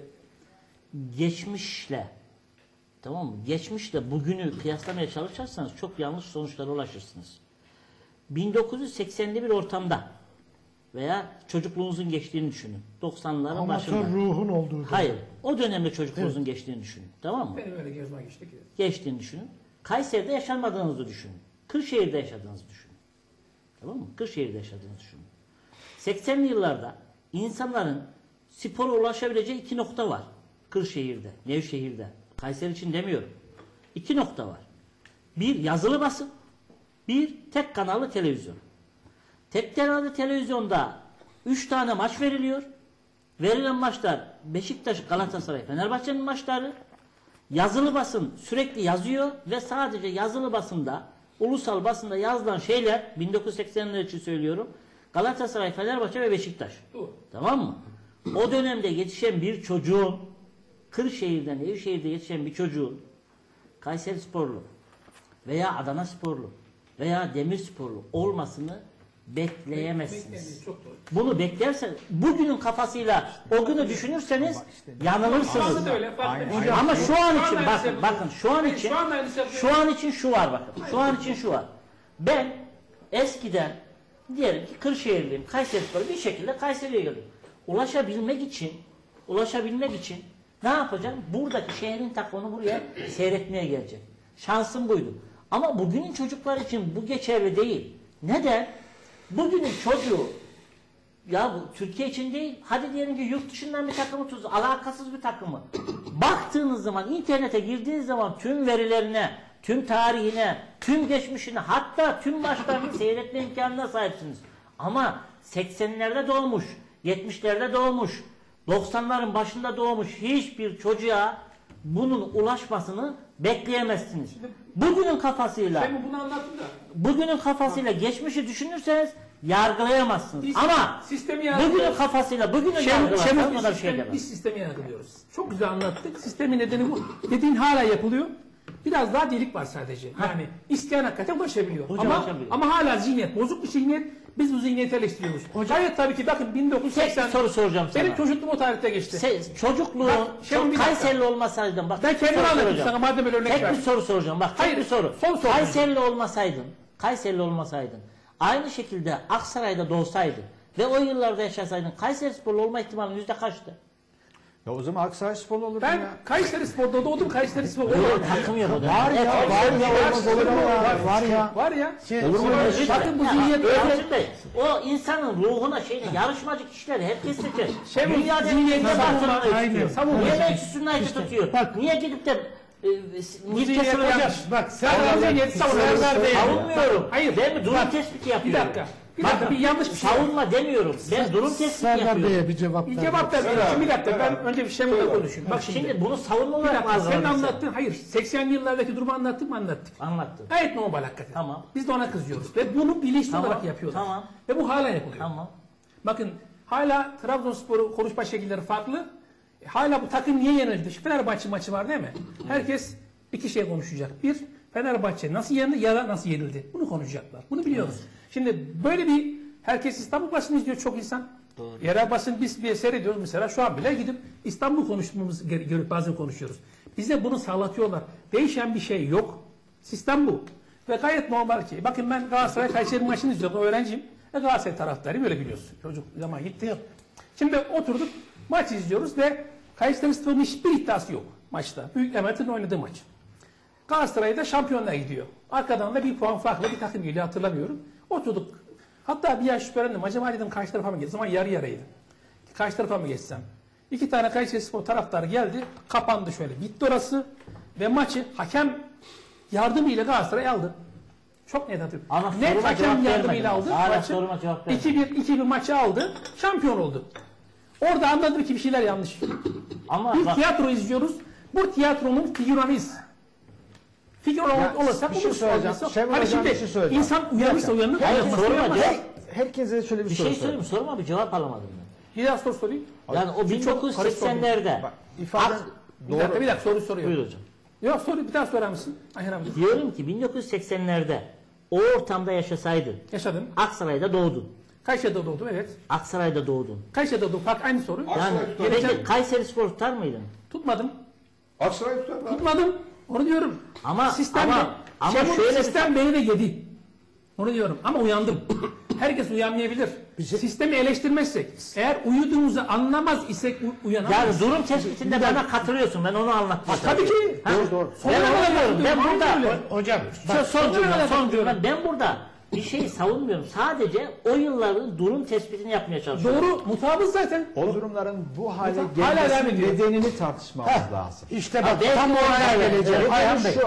geçmişle tamam mı? Geçmişle bugünü kıyaslamaya çalışırsanız çok yanlış sonuçlara ulaşırsınız. 1980'li bir ortamda veya çocukluğunuzun geçtiğini düşünün. 90'ların başında. Amatör ruhun olduğu. Hayır. O dönemde çocukluğunuzun geçtiğini düşünün. Tamam mı? Benim öyle gezme geçtik. geçtiğini düşünün. Kayseri'de yaşanmadığınızı düşünün. Kırşehir'de yaşadığınızı düşünün. Tamam mı? Kırşehir'de yaşadığınızı düşünün. 80'li yıllarda insanların spora ulaşabileceği iki nokta var. Kırşehir'de, Nevşehir'de. Kayseri için demiyorum. İki nokta var. Bir yazılı basın, bir tek kanallı televizyon. Tek kanallı televizyonda 3 tane maç veriliyor. Verilen maçlar Beşiktaş, Galatasaray, Fenerbahçe'nin maçları. Yazılı basın sürekli yazıyor ve sadece yazılı basında, ulusal basında yazılan şeyler 1980'ler için söylüyorum. Galatasaray, Fenerbahçe ve Beşiktaş. Doğru. Tamam mı? O dönemde yetişen bir çocuğun Kırşehir'den Nevşehir'de yetişen bir çocuğun Kayseri sporlu veya Adana sporlu veya Demir sporlu olmasını bekleyemezsiniz. Bunu beklersen bugünün kafasıyla o günü düşünürseniz yanılırsınız. Farklı bir şey. Ama şu an için bakın bakın şu an için şu an için şu var bakın. Şu an için şu var. Ben eskiden diyelim ki Kırşehirliyim. Kayserispor'a bir şekilde Kayseri'ye geldim. Ulaşabilmek için ulaşabilmek için ne yapacağım? Buradaki şehrin takımını buraya seyretmeye geleceğim. Şansım buydu. Ama bugünün çocuklar için bu geçerli değil. Neden? Bugünün çocuğu Ya bu Türkiye için değil. Hadi diyelim ki yurt dışından bir takımı tuz, alakasız bir takımı. Baktığınız zaman internete girdiğiniz zaman tüm verilerine, tüm tarihine, tüm geçmişine, hatta tüm maçlarını seyretme imkanına sahipsiniz. Ama 80'lerde doğmuş, 70'lerde doğmuş, 90'ların başında doğmuş hiçbir çocuğa bunun ulaşmasını bekleyemezsiniz. Bugünün kafasıyla Ben bunu anlattım da. bugünün kafasıyla geçmişi düşünürseniz yargılayamazsınız. Biz Ama sistemi bugünün kafasıyla ona biz, bir şey demez. biz sistemi yargılıyoruz. Çok güzel anlattık. Sistemin nedeni bu. Dediğin hala yapılıyor. Biraz daha delik var sadece. Yani isteyen hakikaten ulaşabiliyor. Hocam ama, ulaşabiliyor. ama hala zihniyet, bozuk bir zihniyet. Biz bu zihniyeti eleştiriyoruz. Hayır tabii ki bakın Tek 1980 bir soru soracağım sana. benim çocukluğum o tarihte geçti. Se- Bak, bir çok. Kayserili olmasaydın bak. ben tek soru anlatayım sana madem öyle örnek Tek ver. bir soru soracağım. Bak Hayır, tek bir soru. son soru. Kayserili olmasaydın, Kayserili olmasaydın, aynı şekilde Aksaray'da doğsaydın ve o yıllarda yaşasaydın Kayseri sporlu olma ihtimalin yüzde kaçtı? Ya o zaman Aksaray sporlu olurdum Ben ya. Kayseri Spor'da doğdum. Kayseri Spor Yok, olmadı. takım dönem. Var ya, Evet, var ya, olmaz olur var, var ya. Var ya. Olur mu öyle şey? Bakın bu Ya, zihniyet Özür Bey, o insanın ruhuna şeyine yarışmacı kişiler herkes seçer. Şey bu, Dünya zihniyetine devletinde savunma, savunma aynen, istiyor. savunma. Niye Manchester United tutuyor? Bak. Niye gidip de e, zihniyet yanlış? yanlış. Bak Serdar savunuyor. Serdar Bey, Bak, savunmuyorum. Hayır. Ben bir durum Bak, tespiti Bir yapıyorum. dakika. Bir dakika bir yanlış bir şey. Savunma demiyorum. Ben durum tespiti Serdar yapıyorum. Bey'e bir cevap Bir ver. cevap ver. Abi, Bir dakika ben önce bir şey burada konuşayım. Bak şimdi. Şimdi bunu savunma Bir olarak algıladın sen? anlattığın hayır 80'li yıllardaki durumu anlattık mı anlattık. Anlattın. Gayet normal hakikaten. Tamam. Biz de ona kızıyoruz. Ve bunu bilinçli Tamam, olarak yapıyorlar. tamam. Ve bu hala yapılıyor. Tamam. Bakın hala Trabzonspor'u konuşma şekilleri farklı. E, Hala bu takım niye yenildi? Fenerbahçe maçı var değil mi? Herkes iki şey konuşacak. Bir, Fenerbahçe nasıl yendi ya da nasıl yenildi? Bunu konuşacaklar. Bunu biliyoruz. Şimdi böyle bir herkes İstanbul basını izliyor çok insan. Doğru. Yerel basın biz bir seyrediyoruz mesela şu an bile gidip İstanbul gere- görüp bazen konuşuyoruz. Bize bunu sağlatıyorlar. Değişen bir şey yok. Sistem bu. Ve gayet normal ki. Bakın ben Galatasaray Kayseri maçını izliyordum. Öğrenciyim. Ve Galatasaray taraftarı böyle biliyorsun. Çocuk zaman gitti. Şimdi oturduk maç izliyoruz ve Kayseri Spor'un hiçbir iddiası yok maçta. Büyük Levent'in oynadığı maç. Galatasaray'da şampiyonluğa gidiyor. Arkadan da bir puan farklı bir takım geliyor hatırlamıyorum. Oturduk. Hatta bir yaş şüphelendim. Acaba dedim karşı tarafa mı geçsem? Ama yarı yarıydı. Karşı tarafa mı geçsem? İki tane Kayseri Spor taraftarı geldi. Kapandı şöyle. Bitti orası. Ve maçı hakem yardımıyla Galatasaray aldı. Çok net hatırlıyorum. Ama Net hakem yardımıyla aldı. Hala maçı. soruma cevap vermedin. 2-1 2-1 maçı aldı. Şampiyon oldu. Orada anladım ki bir şeyler yanlış. Ama Bir bak tiyatro izliyoruz. Bu tiyatronun figüranıyız. Figüran Ya, olursak bir şey söyleyeceğim. Şevval Hani şimdi bir şey söyleyeceğim. İnsan uyanırsa uyanır. Hayır, uyanmazsa sorma, direkt- Herkese şöyle bir, bir soru şey sorayım. söyleyeyim sorma bir cevap alamadım ben. Bir daha soru sorayım. Yani o Çünkü çok karışık 1980'lerde Bak, ifade Ak- Bir dakika bir dakika soru soruyorum. Buyur hocam. Yok soru bir daha sorar mısın? Ayhan abi. Diyorum ki 1980'lerde o ortamda yaşasaydın Yaşadım. Aksaray'da doğdun. Kayseri'de doğdum evet. Aksaray'da doğdun. Kayseri'de doğdum. Bak aynı soru. Yani Aksaray tutar. peki. Kayseri Spor tutar mıydın? Tutmadım. Aksaray tutar lan. Tutmadım. Onu diyorum. Ama- sistem ama- ama Şenol şöyle bir- sistem beni de yedi. Onu diyorum ama uyandım. Herkes uyanmayabilir. Sistemi eleştirmezsek, eğer uyuduğumuzu anlamaz isek u- uyanamayız. Yani durum tespitinde bana katılıyorsun. Ben onu anlatmaya Tabii çalışıyorum. ki. Ha? Doğru doğru. Ben onu diyorum. Ben burada Hocam Son, son Sonuna cümle, son cümle. Ben burada bir şeyi savunmuyorum. Sadece o yılların durum tespitini yapmaya çalışıyorum. Doğru mutabız zaten. o durumların bu hale Hala devam gelmesinin ediyor. nedenini tartışmamız lazım. işte bak belki tam oraya oraya geleceğim. geleceğim. Ayhan Bey. Şu,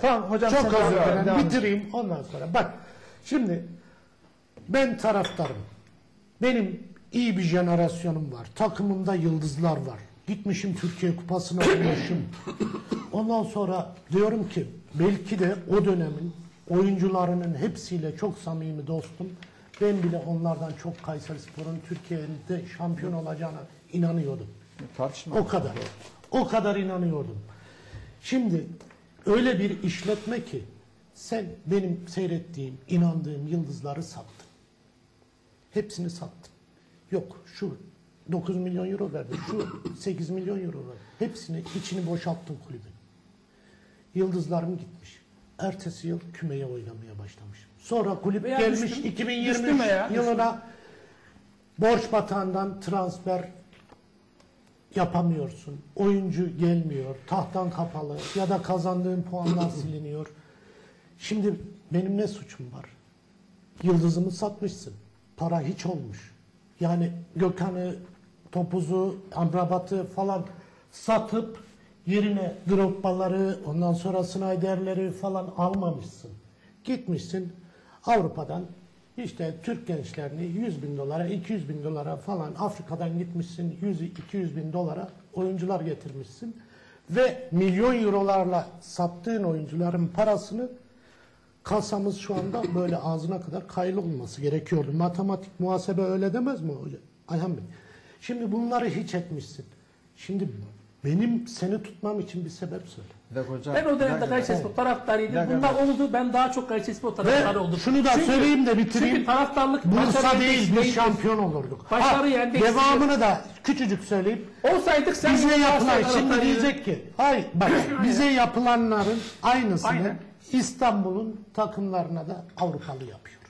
tamam hocam Çok özür devam dilerim. devam et. Bitireyim ondan sonra. Bak şimdi ben taraftarım. Benim iyi bir jenerasyonum var. Takımımda yıldızlar var. Gitmişim Türkiye Kupası'na oynamışım. Ondan sonra diyorum ki belki de o dönemin oyuncularının hepsiyle çok samimi dostum. Ben bile onlardan çok Kayserispor'un Türkiye'de şampiyon olacağına inanıyordum. Tartışma. O kadar. O kadar inanıyordum. Şimdi öyle bir işletme ki sen benim seyrettiğim, inandığım yıldızları sattın. Hepsini sattın. Yok şu 9 milyon euro verdi, şu 8 milyon euro verdi. Hepsini içini boşalttın kulübün. Yıldızlarım gitmiş. Ertesi yıl kümeye oynamaya başlamış. Sonra kulüp Veya gelmiş düştüm. 2023 Düştüm yılına borç batağından transfer yapamıyorsun. Oyuncu gelmiyor. Tahtan kapalı ya da kazandığın puanlar siliniyor. Şimdi benim ne suçum var? Yıldızımı satmışsın. Para hiç olmuş. Yani Gökhan'ı, Topuz'u, Amrabat'ı falan satıp yerine Drogba'ları, ondan sonra Snyder'leri falan almamışsın. Gitmişsin Avrupa'dan işte Türk gençlerini 100 bin dolara, 200 bin dolara falan Afrika'dan gitmişsin 100-200 bin dolara oyuncular getirmişsin. Ve milyon eurolarla sattığın oyuncuların parasını kasamız şu anda böyle ağzına kadar kayılı olması gerekiyordu. Matematik muhasebe öyle demez mi hocam? Ayhan Bey. Şimdi bunları hiç etmişsin. Şimdi benim seni tutmam için bir sebep söyle. Bir dakika hocam. Ben o bir dönemde dakika. Kayserispor taraftarıydım. dakika. Bunlar oldu. Ben daha çok Kayserispor taraftarı Ve oldum. şunu da söyleyeyim de bitireyim. Çünkü taraftarlık Bursa başarı değil biz şampiyon olurduk. Başarı Ha, endeksli- Devamını da küçücük söyleyeyim. Olsaydık sen Bize yapılan Galatasaray şimdi taraftarıydın. diyecek ki hayır bak bize yapılanların aynısını Aynen. İstanbul'un takımlarına da Avrupalı yapıyor.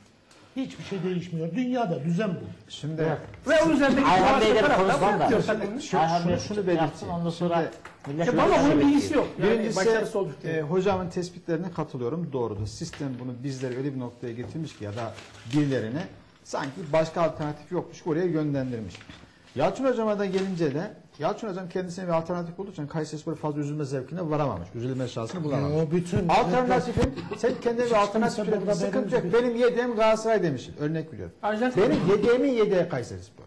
Hiçbir şey değişmiyor. Dünyada düzen bu. Şimdi Ve onun üzerindeki Ayhan Bey'le taraftar konuşmam da. takımın. Ayhan Bey şunu şunu belirtsin ondan sonra millet Ya Ama bunun bir iyisi yok. Yani Birincisi başarısı olduk diye. e, hocamın tespitlerine katılıyorum. Doğrudur. Sistem bunu bizleri öyle bir noktaya getirmiş ki ya da birilerine sanki başka alternatif yokmuş ki oraya yönlendirmiş. Yalçın hocama da gelince de Yalçın hocam kendisine bir alternatif olduğu için Kayserispor fazla üzülme zevkine varamamış. Üzülme şansını bulamamış. O bütün Alternatifin sen kendine bir alternatif üret. Sıkıntı yok. benim- yedeğim Galatasaray demişim. Örnek veriyorum. Arjantin- Benim yedeğimin yedeği Kayserispor.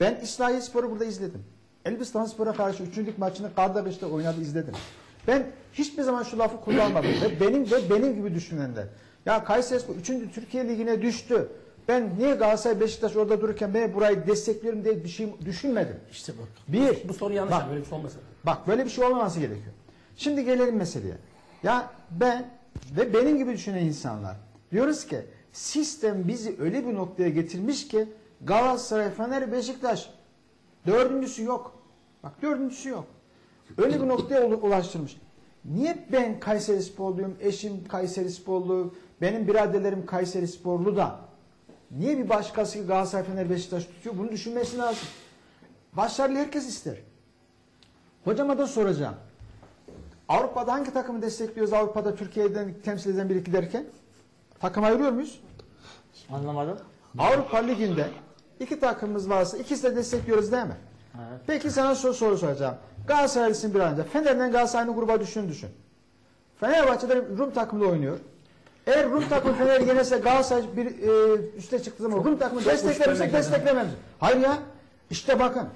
Ben İslahiye Spor'u burada izledim. Elbistan Spor'a karşı 3. lig maçını Kardeş'te oynadı izledim. Ben hiçbir zaman şu lafı kullanmadım. ve benim ve benim gibi düşünenler. Ya Kayserispor 3. Türkiye Ligi'ne düştü. Ben niye Galatasaray Beşiktaş orada dururken ben burayı destekliyorum diye bir şey düşünmedim. işte bak. Bir, Bu soru yanlış. Bak, Böyle bir şey olmasın. Bak böyle bir şey olmaması gerekiyor. Şimdi gelelim meseleye. Ya ben ve benim gibi düşünen insanlar diyoruz ki sistem bizi öyle bir noktaya getirmiş ki Galatasaray, Fener, Beşiktaş dördüncüsü yok. Bak dördüncüsü yok. Öyle bir noktaya ulaştırmış. Niye ben Kayseri Sporluyum, eşim Kayseri Sporlu, benim biraderlerim Kayseri Sporlu da niye bir başkası Galatasaray, Fener, Beşiktaş tutuyor? Bunu düşünmesi lazım. Başarılı herkes ister. Hocama da soracağım. Avrupa'da hangi takımı destekliyoruz Avrupa'da Türkiye'den temsil eden biri giderken? Takım ayırıyor muyuz? Anlamadım. Avrupa Ligi'nde iki takımımız varsa ikisi de destekliyoruz değil mi? Evet. Peki sana soru, soru soracağım. Galatasaraylısın bir an önce. Fener'den Galatasaray'ın gruba düşün düşün. Fenerbahçe'de Rum takımıyla oynuyor. Eğer Rum takımı Fener'i yenerse Galatasaray bir e, üste çıktığı zaman Rum takımı destekler misin uçlarına desteklemez misin? Hayır ya. İşte bakın.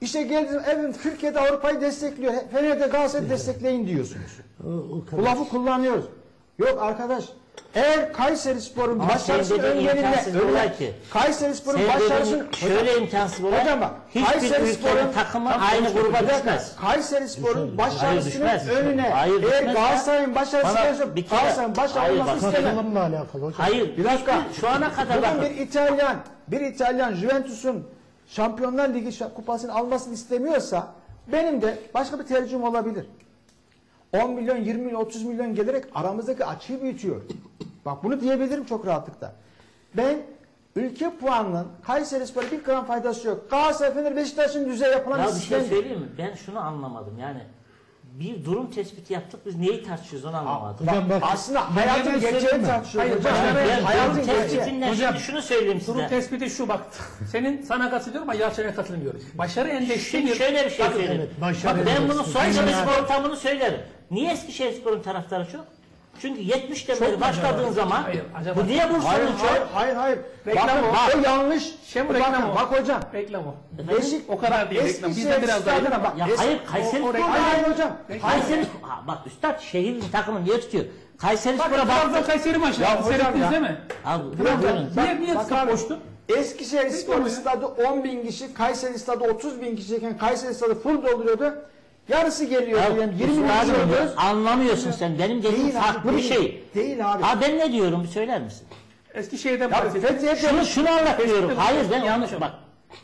İşte geldim evet Türkiye'de Avrupa'yı destekliyor. Fener'de Galatasaray'ı destekleyin diyorsunuz. O, o Bu lafı kullanıyoruz. Yok arkadaş. Eğer Kayseri Spor'un önlerinde imkansız bir olay ki. Kayseri Spor'un başarısının şöyle imkansız olay. Hocam bak, Hiçbir Kayseri Spor'un- takımı Tam aynı gruba düşmez. Kayseri Spor'un başarısının önüne Hayır, eğer Galatasaray'ın başarısı gelirse bir kere- Galatasaray'ın alakalı hocam. Hayır. Bir dakika. Şu ana kadar Bugün bakın. bir İtalyan, bir İtalyan Juventus'un Şampiyonlar Ligi kupasını almasını istemiyorsa benim de başka bir tercihim olabilir. 10 milyon, 20 milyon, 30 milyon gelerek aramızdaki açıyı büyütüyor. Bak bunu diyebilirim çok rahatlıkla. Ben ülke puanının Kayseri Spor'a bir gram faydası yok. Galatasaray, Fener, Beşiktaş'ın düzey yapılan Ya bir bir sistem. şey söyleyeyim mi? Ben şunu anlamadım yani. Bir durum tespiti yaptık biz neyi tartışıyoruz onu anlamadım. Hocam bak. Aslında hayatın Ben gerçeğini tartışıyoruz. Hayır, hocam. başarı- Ben hayatın durum tespitinden Hocam, şimdi şunu söyleyeyim Durum size. tespiti şu bak. Senin sana katılıyorum ama Yalçın'a katılmıyorum. Başarı endeksi Şimdi şöyle bir şey söyleyeyim. evet, Bak ben endeksi. bunu Aynen Soysal abi. Spor ortamını söylerim. Niye Eskişehirspor'un taraftarı çok? Çünkü 70'ten Çok beri başladığın acaba? zaman Hayır, acaba- bu niye Hayır, Bursa'nın hayır, çok? hayır, hayır. Reklam Bakın, o. bak, o yanlış. Şey bu, reklam o. Bak hocam. Reklam o. Beşik, O kadar değil, reklam. Bizden biraz daha iyi. bak. Ya Es- hayır Kayseri o- o reklam- Hayır hocam. Kayseri ha, bak üstad şehrin takımı niye tutuyor? Kayseri Bak Spor'a Trabzon bak. Kayseri maçı. Ya hocam Seyrettiniz ya. değil mi? Abi Bırak buyurun. ya. Niye, niye Bak abi? Eskişehir Spor stadı 10 bin kişi, Kayseri stadı 30 bin kişiyken Kayseri stadı full dolduruyordu. Yarısı geliyor Ya, diyelim 20 bin oluyoruz. Anlamıyorsun sen. Benim dediğim Değil abi, farklı bir değil. şey. Değil abi. Ha ben ne diyorum bir söyler misin? Eskişehir'den Ya. Fethiye Şunu şunu anlatıyorum. Tespit Hayır ben yanlış bak.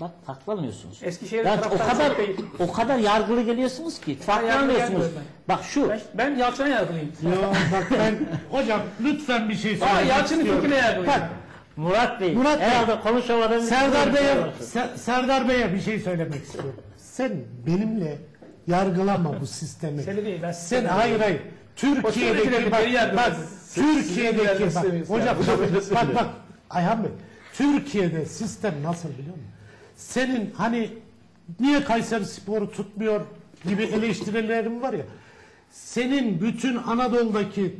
Bak farklanmıyorsunuz. Eskişehir Ya o kadar o kadar yargılı geliyorsunuz ki farklanmıyorsunuz. Bak şu Ben, ben Yalçın'a yargılıyım. Ya bak ben hocam lütfen bir şey söylemek Yalçın'ın fikrine yargılıyım. Bak Murat Bey Murat Bey, herhalde konuşamadığınız Serdar Bey'e Se- Serdar Bey'e bir şey söylemek istiyorum. Sen benimle yargılama bu sistemi. Seni değil, ben Sen seni hayır hayır. Türkiye'deki bak, yargılasın. bak Türkiye'deki bak hocam sisteminiz. bak bak Ayhan Bey Türkiye'de sistem nasıl biliyor musun? senin hani niye Kayseri Spor'u tutmuyor gibi eleştirilerim var ya. Senin bütün Anadolu'daki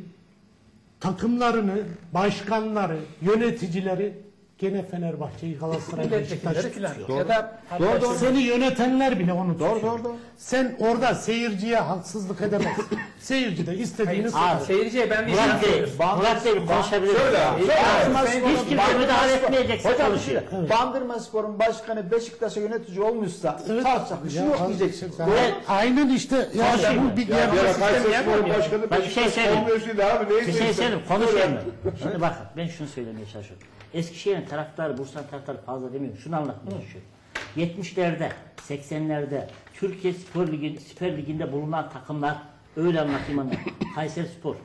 takımlarını, başkanları, yöneticileri gene Fenerbahçe'yi Galatasaray'ı Beşiktaş'ı filan. tutuyor. Ya da Doğru, doğru. Seni yönetenler bile onu tutuyor. Doğru, doğru, doğru. Sen orada seyirciye haksızlık edemezsin. Seyirci de istediğini Abi, satar. seyirciye ben bir Murat Bey, Murat Bey konuşabilir miyim? Hiç kimse müdahale etmeyecekse Hocam konuşuyor. şimdi Bandırma Spor'un başkanı Beşiktaş'a yönetici olmuşsa Evet. tartışacak bir şey yok diyeceksin. Aynen işte. Yani Konuşayım bu bir Ya bir Kayseri Spor yapmıyor. Başkanı Bak bir şey Beşiktaş söyleyeyim. olmuyorsun abi. Ne Bir şey söyleyeyim, konuşayım mı? Söyle. Şimdi bakın, ben şunu söylemeye çalışıyorum. Eskişehir'in taraftarı, Bursa'nın taraftarı fazla demiyorum. Şunu anlatmaya çalışıyorum. 70'lerde, 80'lerde Türkiye Spor Ligi, Süper Ligi'nde bulunan takımlar öyle anlatayım onu. Kayseri Spor,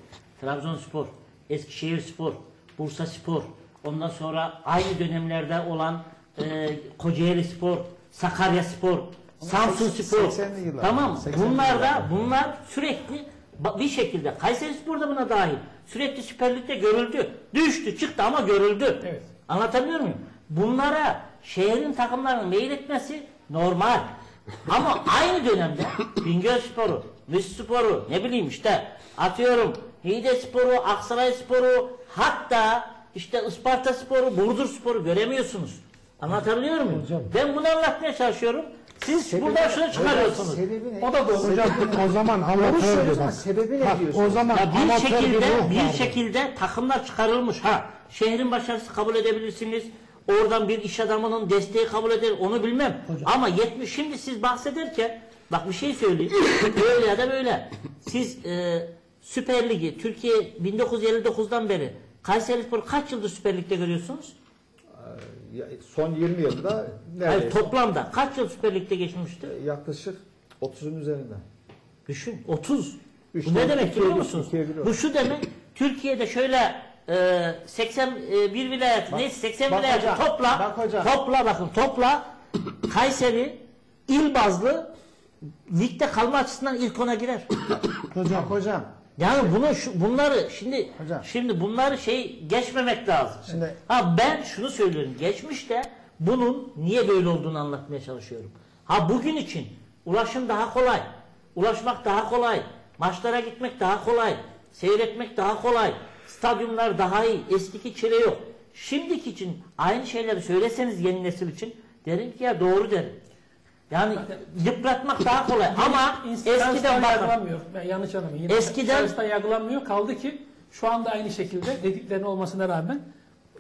Trabzonspor, Eskişehir Spor, Bursa Spor, ondan sonra aynı dönemlerde olan e, Kocaeli Spor, Sakarya Spor, Samsun Spor. 80'li yıllar. Tamam mı? 80'li Bunlar da bunlar sürekli ba- bir şekilde Kayseri Spor da buna dahil. Sürekli Süper Lig'de görüldü. Düştü çıktı ama görüldü. Evet. Anlatabiliyor muyum? Bunlara şehrin takımlarının meyil etmesi normal. Ama aynı dönemde Bingöl Sporu, Müs Sporu, ne bileyim işte atıyorum Niğde Sporu, Aksaray Sporu, hatta işte Isparta Sporu, Burdur Sporu göremiyorsunuz. Anlatabiliyor muyum? Hocam. Ben bunu anlatmaya çalışıyorum. Siz buradan şunu çıkarıyorsunuz. Sebebi? O da doğru. Hocam o zaman amatör bak. sebebi ne Bak, diyorsun? O zaman Ya bir şekilde bir vardı. şekilde takımlar çıkarılmış ha. Şehrin başarısı kabul edebilirsiniz. Oradan bir iş adamının desteği kabul eder onu bilmem. Ama 70 şimdi siz bahsederken bak bir şey söyleyeyim. böyle ya da böyle. Siz e, Süper Ligi Türkiye 1959'dan beri Kayserispor kaç yıldır Süper Lig'de görüyorsunuz? Son 20 yılda Hayır, neredeyse toplamda kaç yıl Süper Lig'de geçmişti? yaklaşık 30'un üzerinde. Düşün 30. Üç Bu ne demek ikiye biliyor musunuz? Bu şu demek Türkiye'de şöyle e, 81 vilayet neyse 80 bak vilayeti hocam, topla bak hocam. topla bakın topla Kayseri il bazlı ligde kalma açısından ilk ona girer. Hocam. hocam. Yani bunu şu, bunları şimdi Hocam. şimdi bunları şey geçmemek lazım. Şimdi- ha ben şunu söylüyorum. Geçmişte bunun niye böyle olduğunu anlatmaya çalışıyorum. Ha bugün için ulaşım daha kolay. Ulaşmak daha kolay. Maçlara gitmek daha kolay. Seyretmek daha kolay. Stadyumlar daha iyi. Eskiki çile yok. Şimdiki için aynı şeyleri söyleseniz yeni nesil için derim ki ya doğru derim. Yani yıpratmak daha kolay ama eskiden bakın yargılanmıyor. Ben yanlış anlamayın. Yine Eskiden- Şahıstan yargılanmıyor. Kaldı ki şu anda aynı şekilde dediklerinin olmasına rağmen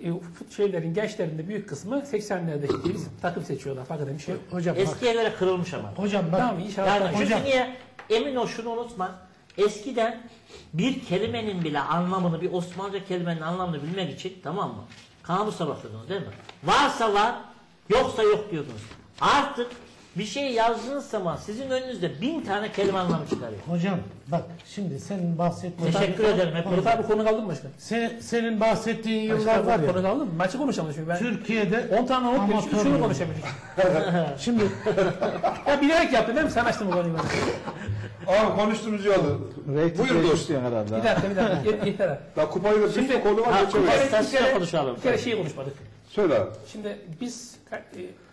e, fut- şeylerin gençlerinde büyük kısmı 80'lerdeki gibi takım seçiyorlar. Eden bir şey yok. Hocam bak. Eskiye göre kırılmış ama. Hocam bak. Tamam inşallah. Yani çünkü niye? Emin ol şunu unutma. Eskiden bir kelimenin bile anlamını, bir Osmanlıca kelimenin anlamını bilmek için tamam mı? Kamusa bakıyordunuz değil mi? Varsa var, yoksa yok diyordunuz. Artık bir şey yazdığınız zaman sizin önünüzde bin tane kelime anlamı çıkarıyor. Hocam bak şimdi senin bahsettiğin Teşekkür ederim Murat hepinize. abi konu kaldı mı başka? Sen, senin bahsettiğin yıllar Başka var ya. Konu kaldı mı? Maçı konuşalım şimdi. Ben Türkiye'de 10 tane not amatör Şunu ruh. konuşabiliriz. Şimdi ya bilerek yaptın değil mi? Sen açtın bu konuyu bana. Abi konuştuğumuz yolu. Reyting Buyur dostum. herhalde. Bir dakika bir dakika. Ye- Yeter. Ya kupayı da bir konu var Ha, geçemeyiz. kupayı- Bir kere- konuşalım. Bir kere şeyi konuşmadık. Söyle abi. Şimdi biz e,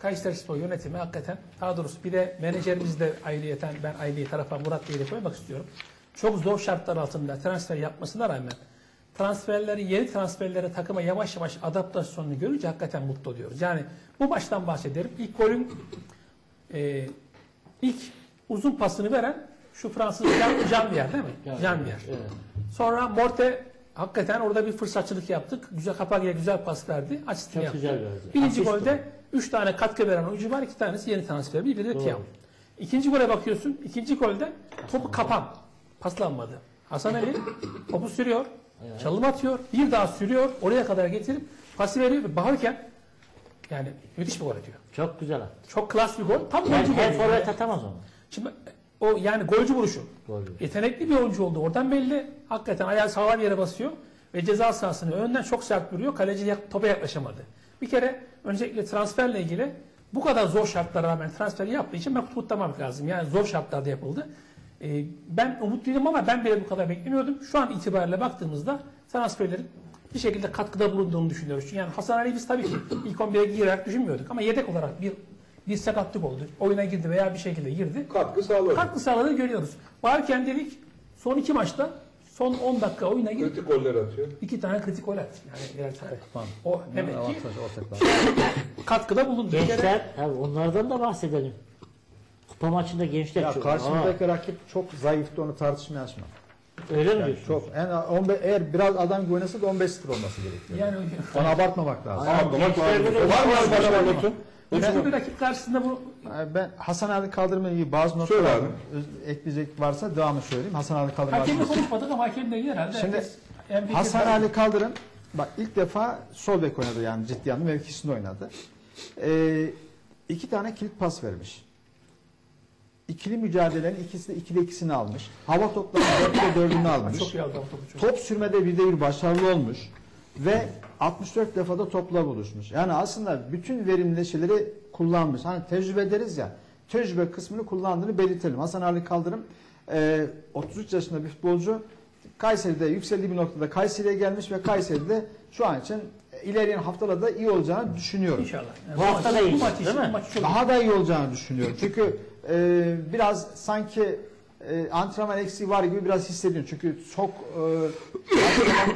Kayseri Spor yönetimi hakikaten daha doğrusu bir de menajerimiz de ayrıyeten ben ayrı tarafa Murat Bey'i de koymak istiyorum. Çok zor şartlar altında transfer yapmasına rağmen transferleri yeni transferlere takıma yavaş yavaş adaptasyonunu görünce hakikaten mutlu oluyoruz. Yani bu maçtan bahsederim. İlk golün e, ilk uzun pasını veren şu Fransız Jean, Jean değil mi? Jean Bier. Sonra Morte hakikaten orada bir fırsatçılık yaptık. Güzel Kapagi'ye güzel pas verdi. Asistini Çok yaptı. güzel verdi. Birinci Asist golde 3 tane katkı veren oyuncu var. 2 tanesi yeni transfer. Biri de Tiam. İkinci gole bakıyorsun. İkinci golde topu kapan. Paslanmadı. Hasan Ali topu sürüyor. Çalım atıyor. Bir daha sürüyor. Oraya kadar getirip pası veriyor ve bağırken yani müthiş bir gol atıyor. Çok güzel attı. Çok klas bir gol. Tam Yani her forvet atamaz onu. Şimdi o yani golcü vuruşu. Golcü. Yetenekli bir oyuncu oldu. Oradan belli. Hakikaten ayağı sağlam yere basıyor ve ceza sahasını önden çok sert vuruyor. Kaleci yak- topa yaklaşamadı. Bir kere öncelikle transferle ilgili bu kadar zor şartlara rağmen transferi yaptığı için ben kutlamak lazım. Yani zor şartlarda yapıldı. Ee, ben umutluydum ama ben bile bu kadar beklemiyordum. Şu an itibariyle baktığımızda transferlerin bir şekilde katkıda bulunduğunu düşünüyoruz. Yani Hasan Ali biz tabii ki ilk 11'e girerek düşünmüyorduk ama yedek olarak bir bir sakatlık oldu. Oyuna girdi veya bir şekilde girdi. Katkı sağlıyor. Katkı sağladığını görüyoruz. Varken dedik son iki maçta son 10 dakika oyuna girip Kritik goller atıyor. iki tane kritik gol attı. Yani birer tane. O demek ki katkıda bulundu. Gençler, ya onlardan da bahsedelim. Kupa maçında gençler Ya çok. karşımızdaki rakip çok zayıftı onu tartışmaya açma. Aa, öyle mi Yani diyorsun? çok en 15 eğer biraz adam gibi oynasa da 15-0 olması gerekiyor. Yani Onu abartmamak lazım. Abi, gençlerde de- Var mı başka? Güçlü bir rakip karşısında bu Ben Hasan Ali Kaldırım'la ilgili bazı notlar Söyle aldım. Öz- Ekleyecek varsa devamı söyleyeyim. Hasan Ali Kaldırım hakemle konuşmadık ama hakem de iyi herhalde. Şimdi Herkes Hasan Ali Kaldırım bak ilk defa sol bek oynadı yani ciddi anlamda mevkisinde oynadı. Ee, iki tane kilit pas vermiş. İkili mücadelenin ikisi de ikili ikisini almış. Hava toplarının dörtte dördünü almış. çok iyi aldı çok. Top sürmede bir de bir başarılı olmuş ve 64 defada topla buluşmuş. Yani aslında bütün verimli şeyleri kullanmış. Hani tecrübe deriz ya, tecrübe kısmını kullandığını belirtelim. Hasan Ali Kaldırım e, 33 yaşında bir futbolcu. Kayseri'de yükseldiği bir noktada Kayseri'ye gelmiş ve Kayseri'de şu an için ilerleyen haftalarda iyi olacağını düşünüyorum. İnşallah. Yani Bu hafta da iyi, Bu maç değil mi? maç Daha da iyi olacağını düşünüyorum. Çünkü e, biraz sanki e, antrenman eksiği var gibi biraz hissediyorum. Çünkü çok e,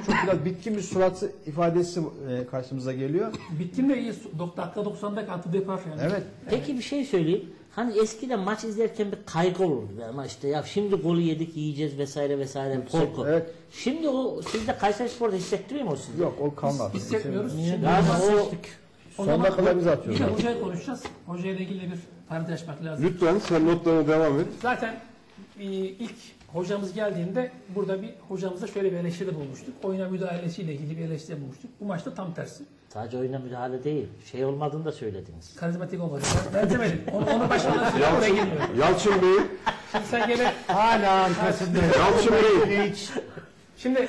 çok biraz bitkin bir suratı ifadesi e, karşımıza geliyor. Bittim de iyi. Dakika 90'da atı depar yani. Evet. Peki bir şey söyleyeyim. Hani eskiden maç izlerken bir kaygı olurdu. Yani işte ya şimdi golü yedik yiyeceğiz vesaire vesaire korku. Evet. Şimdi o sizde Kayseri Spor'da hissettiriyor mu o sizde? Yok o kalmadı. Hissetmiyoruz. Şimdi Yani o seçtik. O Son zaman dakikada biz atıyoruz. Bir de hocayla konuşacağız. Hocayla ilgili bir parantez açmak lazım. Lütfen sen notlarına devam et. Zaten ilk hocamız geldiğinde burada bir hocamıza şöyle bir eleştiride bulmuştuk. Oyuna müdahalesiyle ilgili bir eleştiride bulmuştuk. Bu maçta tam tersi. Sadece oyuna müdahale değil. Şey olmadığını da söylediniz. Karizmatik olmadı. Ben, demedim. Onu, onu başına. Oraya girmiyorum. Yalçın Bey, Şimdi sen gene Hala arkasında. Yalçın Bey. Hiç. Şimdi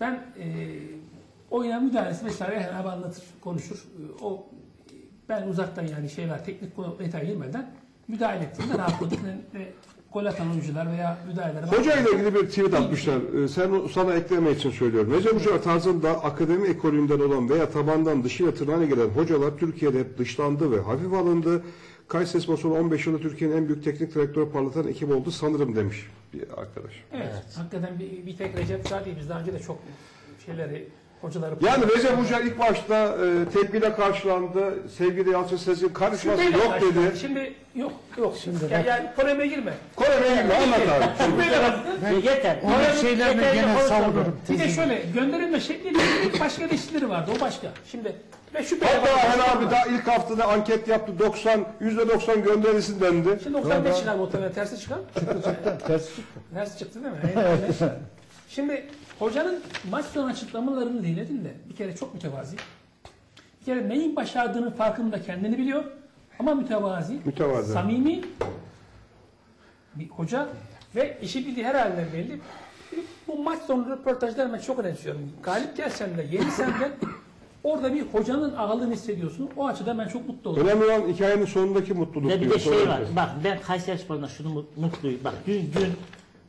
ben e, oyuna müdahalesi vesaire her abi anlatır, konuşur. O ben uzaktan yani şeyler teknik konu detaya girmeden müdahale ettiğimde rahatladık ve, ve gol atan oyuncular veya müdahaleler Hoca ile ilgili bir tweet atmışlar. Ee, Sen sana ekleme için söylüyorum. Recep Hoca tarzında akademi ekolünden olan veya tabandan dışıyla tırnağına gelen hocalar Türkiye'de hep dışlandı ve hafif alındı. Kayseri Spor son 15 yılda Türkiye'nin en büyük teknik direktörü parlatan ekip oldu sanırım demiş bir arkadaş. Evet, hakikaten bir, bir tek Recep Sağ değil. Biz daha önce de çok şeyleri, hocaları... Yani Recep Hoca ilk başta e, tepkiyle karşılandı. Sevgili Yalçın Sezgin karışması Şüpheyle yok başladı. dedi. Şimdi yok, yok. Şimdi ya, yani polemiğe girme. Kore'ye girme anlat abi. Şüpheyle başladı. Yeter. Onun şeylerini yeter, gene konuşalım. savunurum. Bir de şöyle gönderilme şekliyle ilgili başka eleştirileri vardı. O başka. Şimdi ve şüpheyle Hatta. Erhan abi daha ilk haftada anket yaptı. 90, %90 gönderilsin dendi. Şimdi 95 çıkar muhtemelen tersi çıkar. Ters çıktı. Ters çıktı değil mi? Aynen. Şimdi hocanın maç sonu açıklamalarını dinledin de bir kere çok mütevazi. Bir kere neyin başardığının farkında kendini biliyor ama mütevazi. Mütevazi. Samimi bir hoca ve işi bildiği her halinden belli. Bu maç sonu röportajları ben çok önemsiyorum. Galip gelsen de yenilsen de orada bir hocanın ağırlığını hissediyorsun. O açıdan ben çok mutlu oldum. Önemli olan hikayenin sonundaki mutluluk. Ve bir diyor. de şey Sonra- var. Bak ben Kayseri Spor'dan şunu mut- mutluyum. Bak dün dün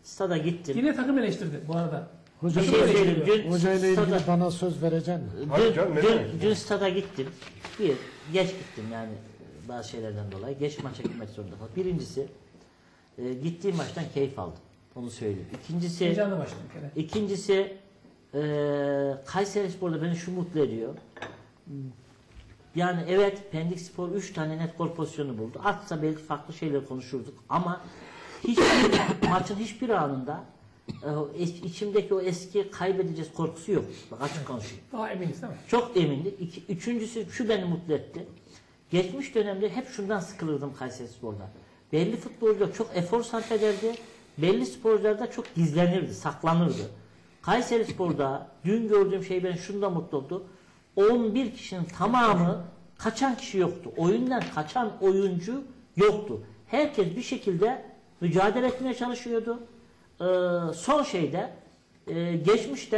stada gittim. Yine takım eleştirdi bu arada. Bir Hoca, şey söyleyeyim. Dün hocayla ilgili stada, bana söz verecek mi? Hadi dün, canım, dün, stada gittim. Bir, geç gittim yani bazı şeylerden dolayı. Geç maça gitmek zorunda kaldım. Birincisi e, gittiğim maçtan keyif aldım. Onu söyleyeyim. İkincisi Heyecanla başladım bir kere. İkincisi e, Kayseri Spor'da beni şu mutlu ediyor. Yani evet Pendik Spor 3 tane net gol pozisyonu buldu. Atsa belki farklı şeyler konuşurduk ama hiçbir maçın hiçbir anında içimdeki o eski kaybedeceğiz korkusu yok. Bak açık konuşayım. Daha eminiz değil mi? Çok emindik. İki, üçüncüsü şu beni mutlu etti. Geçmiş dönemde hep şundan sıkılırdım Kayseri Spor'da. Belli futbolcular çok efor sarf ederdi. Belli sporcular da çok gizlenirdi, saklanırdı. Kayseri Spor'da dün gördüğüm şey beni şundan mutlu oldu. 11 kişinin tamamı kaçan kişi yoktu. Oyundan kaçan oyuncu yoktu. Herkes bir şekilde mücadele etmeye çalışıyordu. Ee, son şeyde e, geçmişte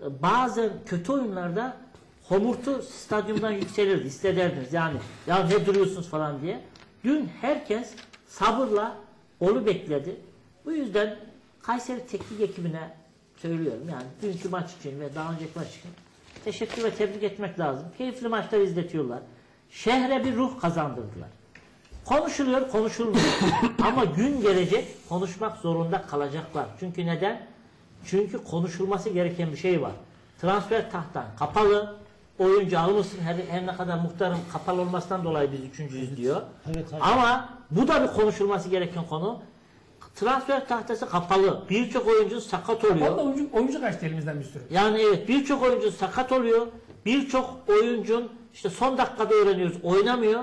e, bazen kötü oyunlarda homurtu stadyumdan yükselirdi. hissederdiniz yani ya ne duruyorsunuz falan diye. Dün herkes sabırla onu bekledi. Bu yüzden Kayseri teknik ekibine söylüyorum yani dünkü maç için ve daha önceki maç için teşekkür ve tebrik etmek lazım. Keyifli maçlar izletiyorlar. Şehre bir ruh kazandırdılar. Konuşuluyor, konuşulmuyor. Ama gün gelecek konuşmak zorunda kalacaklar. Çünkü neden? Çünkü konuşulması gereken bir şey var. Transfer tahtan kapalı. Oyuncu almışsın her, her ne kadar muhtarın kapalı olmasından dolayı biz üçüncüyüz diyor. Evet, evet. Ama bu da bir konuşulması gereken konu. Transfer tahtası kapalı. Birçok oyuncu sakat oluyor. Orada oyuncu, oyuncu kaçtı elimizden bir sürü. Yani evet birçok oyuncu sakat oluyor. Birçok oyuncun işte son dakikada öğreniyoruz oynamıyor.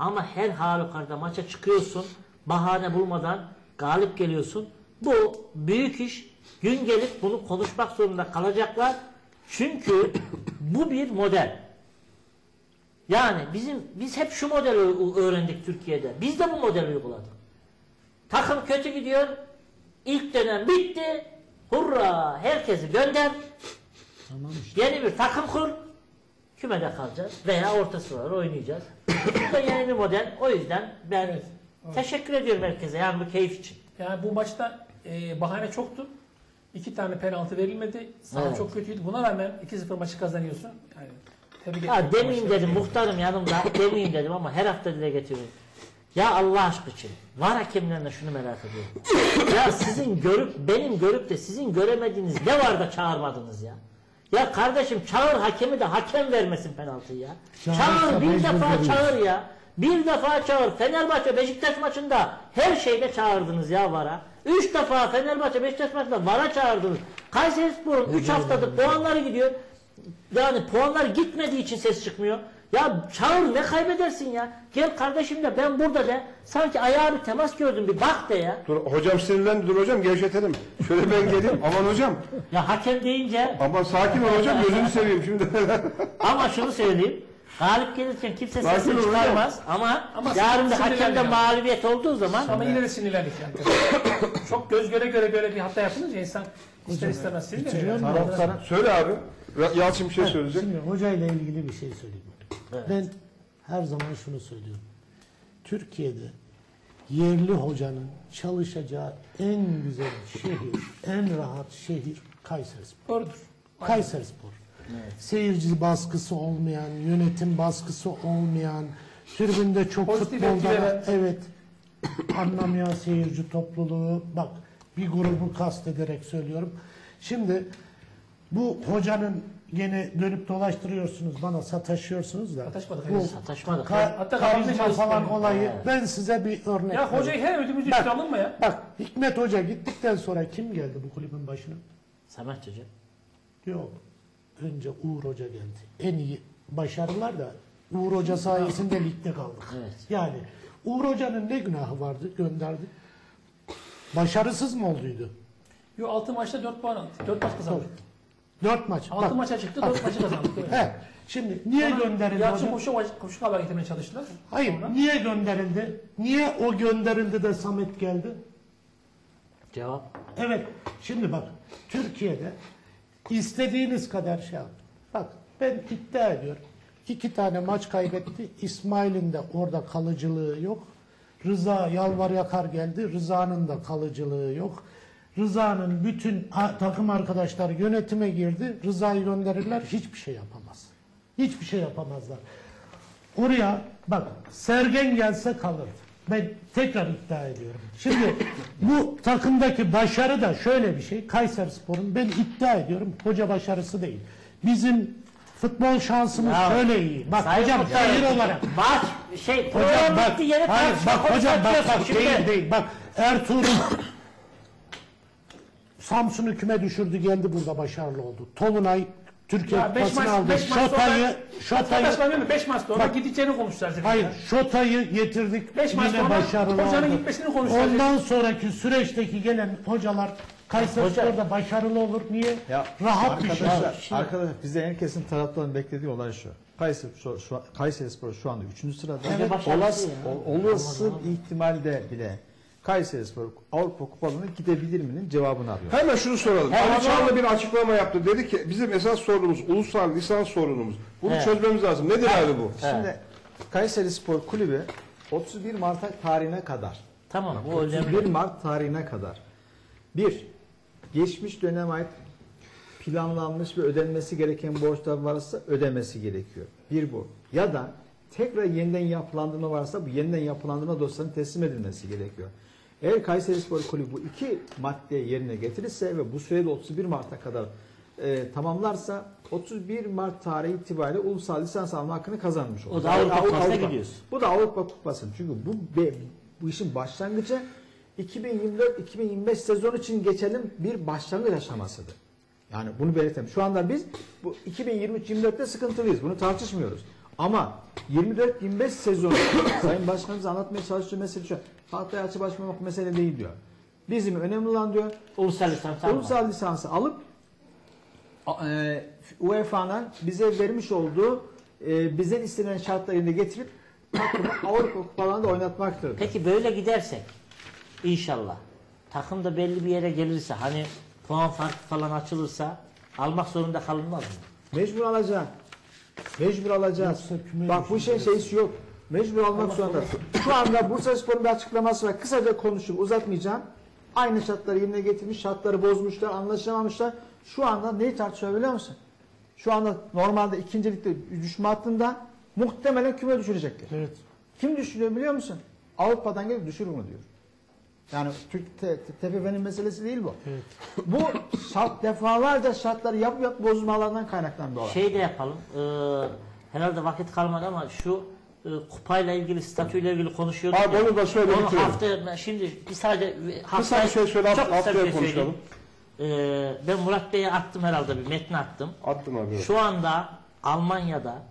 Ama her halükarda maça çıkıyorsun. Bahane bulmadan galip geliyorsun. Bu büyük iş. Gün gelip bunu konuşmak zorunda kalacaklar. Çünkü bu bir model. Yani bizim biz hep şu modeli öğrendik Türkiye'de. Biz de bu modeli uyguladık. Takım kötü gidiyor. İlk dönem bitti. Hurra! Herkesi gönder. Tamam işte. Yeni bir takım kur. Kümede kalacağız veya orta sıralar oynayacağız. Bu da yeni bir model. O yüzden ben Evet, teşekkür ediyorum herkese yani bu keyif için. Yani bu maçta e, bahane çoktu. İki tane penaltı verilmedi. Saha Evet. çok kötüydü. Buna rağmen 2-0 maçı kazanıyorsun. Yani tebrik Ha demeyeyim dedim muhtarım yanımda demeyeyim dedim ama her hafta dile getiriyorum. Ya Allah aşkı için var hakemlerine şunu merak ediyorum. ya sizin görüp benim görüp de sizin göremediğiniz ne var da çağırmadınız ya? Ya kardeşim çağır hakemi de hakem vermesin penaltıyı ya. Çağırırsa Çağır bir defa çağır ya. Bir defa çağır. Fenerbahçe Beşiktaş maçında her şeyde çağırdınız ya VAR'a. Üç defa Fenerbahçe Beşiktaş maçında VAR'a çağırdınız. Kayserispor'un üç haftadır puanları gidiyor. Yani puanlar gitmediği için ses çıkmıyor. Ya çağır ne kaybedersin ya? Gel kardeşim de ben burada de. Sanki ayağa bir temas gördüm bir bak de ya. Dur hocam sinirlendi dur hocam gevşetelim. Şöyle ben geleyim. Aman hocam. Ya hakem deyince Aman sakin ol hocam gözünü seveyim şimdi. ama şunu söyleyeyim. Galip gelirken kimse sesini çıkarmaz ama, Ama yarın da hakemde ama. mağlubiyet olduğu zaman Ama yine de sinirlendik yani. çok göz göre göre böyle bir hata yapınca insan ister istemez sinirleniyor. Yani. Söyle abi. Yalçın bir şey söyleyecek. Şimdi hocayla ilgili bir şey söyleyeyim. Ben her zaman şunu söylüyorum. Türkiye'de yerli hocanın çalışacağı en güzel şehir, en rahat şehir Kayserispor. Doğrudur. Kayserispor. Seyirci baskısı olmayan, yönetim baskısı olmayan, tribünde çok Pozitif futbolda etki veren. evet anlamayan seyirci topluluğu bak bir grubu kastederek söylüyorum. Şimdi bu hocanın gene dönüp dolaştırıyorsunuz bana sataşıyorsunuz da. Sataşmadık Bu. Sataşmadık. ka- Hatta karizma falan olayı ben size bir örnek Ya vereyim. hocayı her ödümüzü Bak. üstüne alınma ya. Bak Hikmet Hoca gittikten sonra kim geldi bu kulübün başına? Samet Hoca. Yok. Önce Uğur Hoca geldi. En iyi başarılar da Uğur Hoca sayesinde ligde kaldık. Evet. Yani Uğur Hoca'nın ne günahı vardı gönderdi? Başarısız mı olduydu? Yo 6 maçta 4 puan aldı. 4 maç kazandık. Dört maç. 6 Bak, maça çıktı 4 maçı kazandık. Evet. He, şimdi niye gönderildi Yalçın hocam? koşu, koşu haber getirmeye çalıştılar. Hayır, Sonra- niye gönderildi? Niye o gönderildi de Samet geldi? Cevap. Evet, şimdi bak Türkiye'de istediğiniz kadar şey yap. Bak ben iddia ediyorum. İki tane maç kaybetti. İsmail'in de orada kalıcılığı yok. Rıza yalvar yakar geldi. Rıza'nın da kalıcılığı yok. Rıza'nın bütün takım arkadaşları yönetime girdi. Rıza'yı gönderirler hiçbir şey yapamaz. Hiçbir şey yapamazlar. Oraya bak Sergen gelse kalır. Ben tekrar iddia ediyorum. Şimdi bu takımdaki başarı da şöyle bir şey. Kayserispor'un ben iddia ediyorum hoca başarısı değil. Bizim futbol şansımız Ya, şöyle iyi. Bak hocam şehir olarak. Maç şey Hocam bak, yeni hayır, bak hocam bak bak değil değil. Bak Ertuğrul Samsun'u küme düşürdü geldi burada başarılı oldu. Tolunay Türkiye Ya 5 Kupası'nı maç, aldı. 5 maç Şotay'ı, Şotay'ı, Arkadaşlar? 5 maç sonra Bak. gideceğini konuşacağız. Hayır, ya. Şota'yı getirdik. Beş maç yine sonra başarılı hocanın oldu. gitmesini konuşacağız. Ondan sonraki süreçteki gelen hocalar Kayseri Spor'da başarılı olur. Niye? Ya Rahat bir şey. arkadaşlar, arkadaşlar bizde herkesin taraftarın beklediği olay şu. Kayseri şu, şu Kayseri Spor şu anda 3. sırada. Evet. Olası, ya. ol- olası ihtimalde bile Kayseri Spor Avrupa Kupalarına gidebilir mi'nin cevabını arıyor. Hemen şunu soralım. Evet. Ali Çağlı bir açıklama yaptı. Dedi ki bizim esas sorunumuz ulusal lisans sorunumuz. Bunu Evet. çözmemiz lazım. Nedir abi bu? Şimdi Kayseri Spor Kulübü 31 Mart tarihine kadar Tamam bu önemli. 31 Mart tarihine kadar bir geçmiş döneme ait planlanmış ve ödenmesi gereken borçlar varsa ödemesi gerekiyor. Bir bu. Ya da tekrar yeniden yapılandırma varsa bu yeniden yapılandırma dosyalarının teslim edilmesi gerekiyor. Eğer Kayseri Spor Kulübü bu iki maddeyi yerine getirirse ve bu sürede 31 Mart'a kadar e, tamamlarsa 31 Mart tarihi itibariyle ulusal lisans alma hakkını kazanmış olur. O da Avrupa Yani Kupası'na gidiyorsun. Bu da Avrupa Kupası. Çünkü bu be- bu işin başlangıcı 2024-2025 sezon için geçelim bir başlangıç aşamasıdır. Yani bunu belirtelim. Şu anda biz bu 2023-24'te sıkıntılıyız. Bunu tartışmıyoruz. Ama 24-25 sezonu Sayın Başkanımız anlatmaya çalıştığı mesele şu. Tahtaya açıp açmamak mesele değil diyor. Bizim önemli olan diyor Ulusal lisans ulusal lisansı alıp e, UEFA'nın bize vermiş olduğu e, bizden istenen şartları yerine getirip takımı Avrupa kupalarında oynatmaktır. Peki böyle gidersek inşallah takım da belli bir yere gelirse hani puan farkı falan açılırsa almak zorunda kalınmaz mı? Mecbur alacağız. Mecbur alacağız. Bak bu işin şeysi yok. Mecbur almak zorunda. Şu anda Bursa Spor'un bir açıklaması var. Kısaca konuşup uzatmayacağım. Aynı şartları yerine getirmiş, şartları bozmuşlar, anlaşamamışlar. Şu anda neyi tartışıyor biliyor musun? Şu anda normalde ikincilikte düşme hattında muhtemelen küme düşürecekler. Evet. Kim düşürüyor biliyor musun? Avrupa'dan gelip düşürür mü diyor. Yani Türk te, te, TFF'nin meselesi değil bu. Evet. Bu şart defalarca şartları yap yap bozmalarından kaynaklanan bir olay. Şey de yapalım. e, herhalde vakit kalmadı ama şu e, kupayla ilgili statüyle ilgili konuşuyorduk. Abi ya. onu da şöyle Onu bitirelim. haftaya şimdi bir sadece Kısa haftaya, bir şey söyle çok kısa haftaya bir şey konuşalım. söyleyeyim. E, ben Murat Bey'e attım herhalde bir metni attım. Attın abi. Şu anda Almanya'da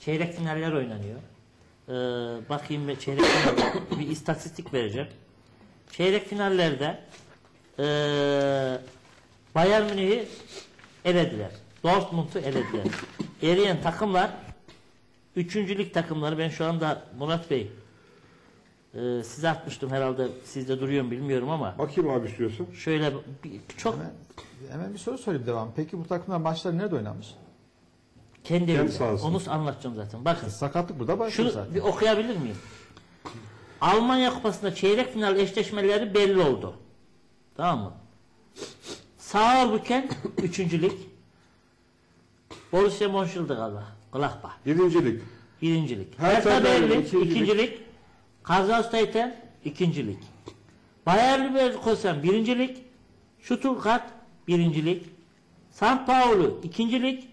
çeyrek finaller oynanıyor. Ee, bakayım bir çeyrek bir istatistik vereceğim. Çeyrek finallerde ee, Bayern Münih'i elediler. Dortmund'u elediler. Eriyen takımlar üçüncülük takımları ben şu anda Murat Bey ee, size atmıştım herhalde sizde duruyor mu bilmiyorum ama Bakayım abi istiyorsun. şöyle bir, çok Hemen, hemen bir soru sorayım devam. Peki bu takımlar maçları nerede oynamış? kendi Kendi evinde. Onu anlatacağım zaten. Bakın. Sakatlık burada başlıyor Şunu zaten. bir okuyabilir miyim? Almanya Kupası'nda çeyrek final eşleşmeleri belli oldu. Tamam mı? Saarbrücken üçüncülük. Borussia Mönchengladbach. Gladbach. Yedincilik. Birincilik. Hertha Berlin, ikincilik. ikincilik. Kazakstaten ikincilik. Bayer Leverkusen birincilik. Stuttgart birincilik. San Paulo ikincilik.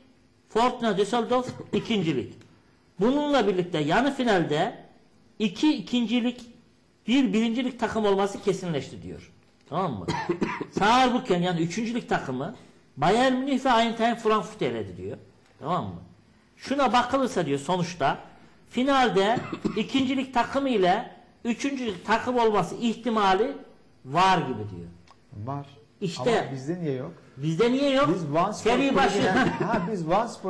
Fortuna Düsseldorf ikincilik. Bununla birlikte yarı finalde iki ikincilik bir birincilik takım olması kesinleşti diyor. Tamam mı? Saarbrücken yani üçüncülük takımı Bayern Münih ve Eintracht Frankfurt eledi diyor. Tamam mı? Şuna bakılırsa diyor sonuçta finalde ikincilik takımı ile üçüncülük takım olması ihtimali var gibi diyor. Var. İşte- Ama bizde niye yok? Bizde niye yok? Biz Van Spor Seri başı. Ha biz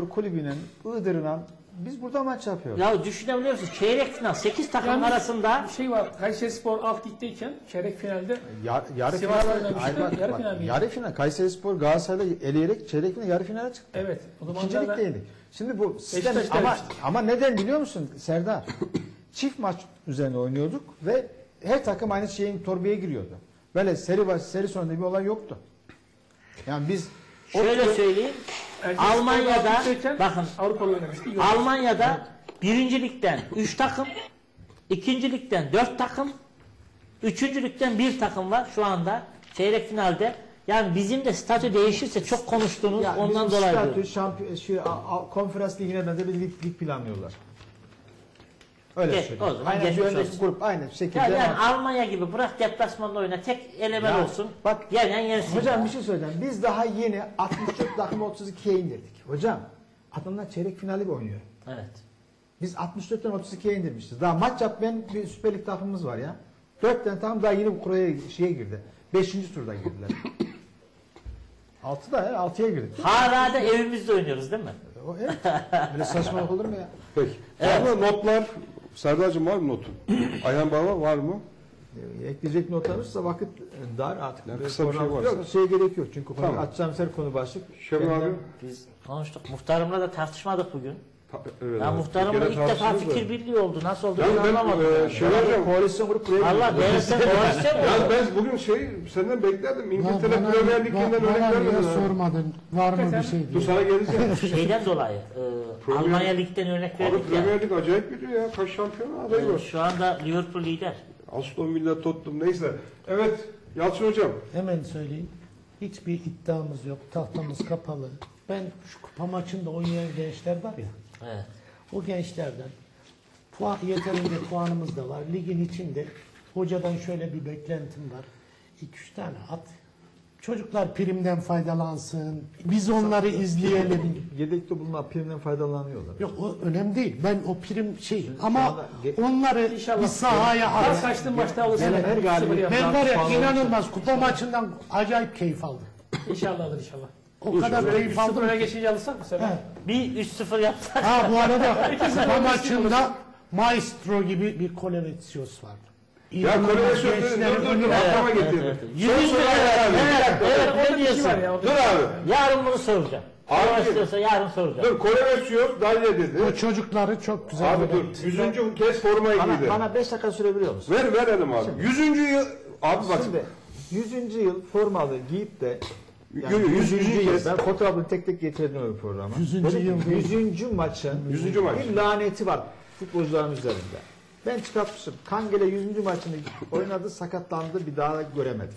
Kulübü'nün Iğdır'la biz burada maç yapıyoruz. ya düşünebiliyor musun? Çeyrek final 8 takım Yalnız arasında Bir şey var. Kayseri Spor alt ligdeyken çeyrek finalde Yar, yarı final, oynamıştı, Ay bak, yarı bak, final miydi? yarı final. Kayseri Spor Galatasaray'la eleyerek çeyrek final yarı finale çıktı. evet o zamanlarda İkincilikteydik. Şimdi bu sistem ama, yapmıştık. ama neden biliyor musun Serdar? Çift maç üzerine oynuyorduk ve her takım aynı şeyin torbaya giriyordu. Böyle seri baş seri sonunda bir olay yoktu. Yani biz o- şöyle söyleyeyim. Almanya'da bakın oynamıştı. Almanya'da birincilikten 3 takım, ikincilikten 4 takım, üçüncülükten 1 takım var şu anda çeyrek finalde. Yani bizim de statü değişirse çok konuştuğunuz Ya ondan bizim dolayı. statü, şampiyon, şu, a- a- konferans ligine benzer bir lig, lig planlıyorlar. Öyle söyleyeyim. o zaman Aynen bir geçmiş öndeki olsun. grup aynı şekilde. Ya yani. Almanya gibi bırak deplasmanda oyna tek elemen Ya, olsun. bak, Yenen yensin. Hocam bir şey söyleyeceğim. Biz daha yeni 64 takım 32'ye indirdik. Hocam adamlar çeyrek finali bir oynuyor. Evet. Biz 64'ten 32'ye indirmişiz. Daha maç yapmayan bir Süper Lig takımımız var ya. 4 tane takım daha yeni bu kuraya şeye girdi. 5. turda girdiler. 6 da ya 6'ya girdik. Hala da evimizde oynuyoruz değil mi? O, evet. Böyle saçmalık olur mu ya? Peki. Var mı notlar? Serdar'cığım var mı notun? Ayhan Baba var mı? Ee, Ekleyecek notlarımız da vakit dar artık. Yani kısa bir şey varsa. Yok şey gerek yok. Çünkü konu Tamam. açacağımız her konu başlık. Şevval abi Biz konuştuk. Muhtarımla da tartışmadık bugün. Evet, Ya muhtarımla ilk defa fikir birliği oldu. Nasıl oldu Yani ben ben anlamadım. e, yani. şey hocam, Koalisyon kurup buraya Allah devletten koalisyon mu yani ben bugün şey senden beklerdim. İngiltere bana- Premier Ligi'nden örnek bana vermedin. ha. sormadın? Var mı bir şey Dur diye. sana geleceğim. Şeyden dolayı. e, Premier- Almanya Lig'den örnek Abi verdik ya. Premier Lig acayip gidiyor ya. Kaç şampiyon adayı E, var. Şu anda Liverpool lider. Aston Villa, Tottenham neyse. Evet Yalçın hocam. Hemen söyleyeyim. Hiçbir iddiamız yok. Tahtamız kapalı. Ben şu kupa maçında oynayan gençler var ya. Evet. O gençlerden puan, yeterince puanımız da var. Ligin içinde hocadan şöyle bir beklentim var. 2-3 tane at. Çocuklar primden faydalansın. Biz onları izleyelim. Yedekte bulunan primden faydalanıyorlar. Yok o önemli değil. Ben o prim şey ama anda ge- onları İnşallah. bir sahaya at. kaçtığın maçta alırsın. Her- her galibiyet- Ben var ya inanılmaz kupa maçından acayip keyif aldım. İnşallah alır inşallah. O kadar Böyle keyif 3-0 aldım. öne ki. geçince alırsak bu sefer. He. Bir 3-0 yapsak. Ha bu arada kupa maçında Maestro gibi bir Kolevetsios vardı. Ya dedi. gençlerin önüne- Aklıma evet, getirdi. evet. Son Yüzüncü soru evet, abi. evet, evet, Orada ne bir şey diyorsun? ya. Dur abi. Yarın bunu soracağım. Abi- Abi, istiyorsa yarın soracağım. Dur Kolevasyos Dalya dedi. O çocukları çok güzel Abi dur. öğretti. Yüzüncü kez formayı Bana, giydi. bana 5 dakika sürebiliyor musun? Ver verelim abi. Yüzüncü yıl. Abi bak. Şimdi 100. yıl formalı giyip de Yo, yo, yüz- yüzüncü kez. Ben fotoğrafını tek tek getirdim öyle programa. 100. Dedim yıl. 100. maçın Yüzüncü maç. bir laneti var futbolcuların üzerinde. Ben çıkartmışım. Kangele 100. maçını oynadı, sakatlandı, bir daha göremedim.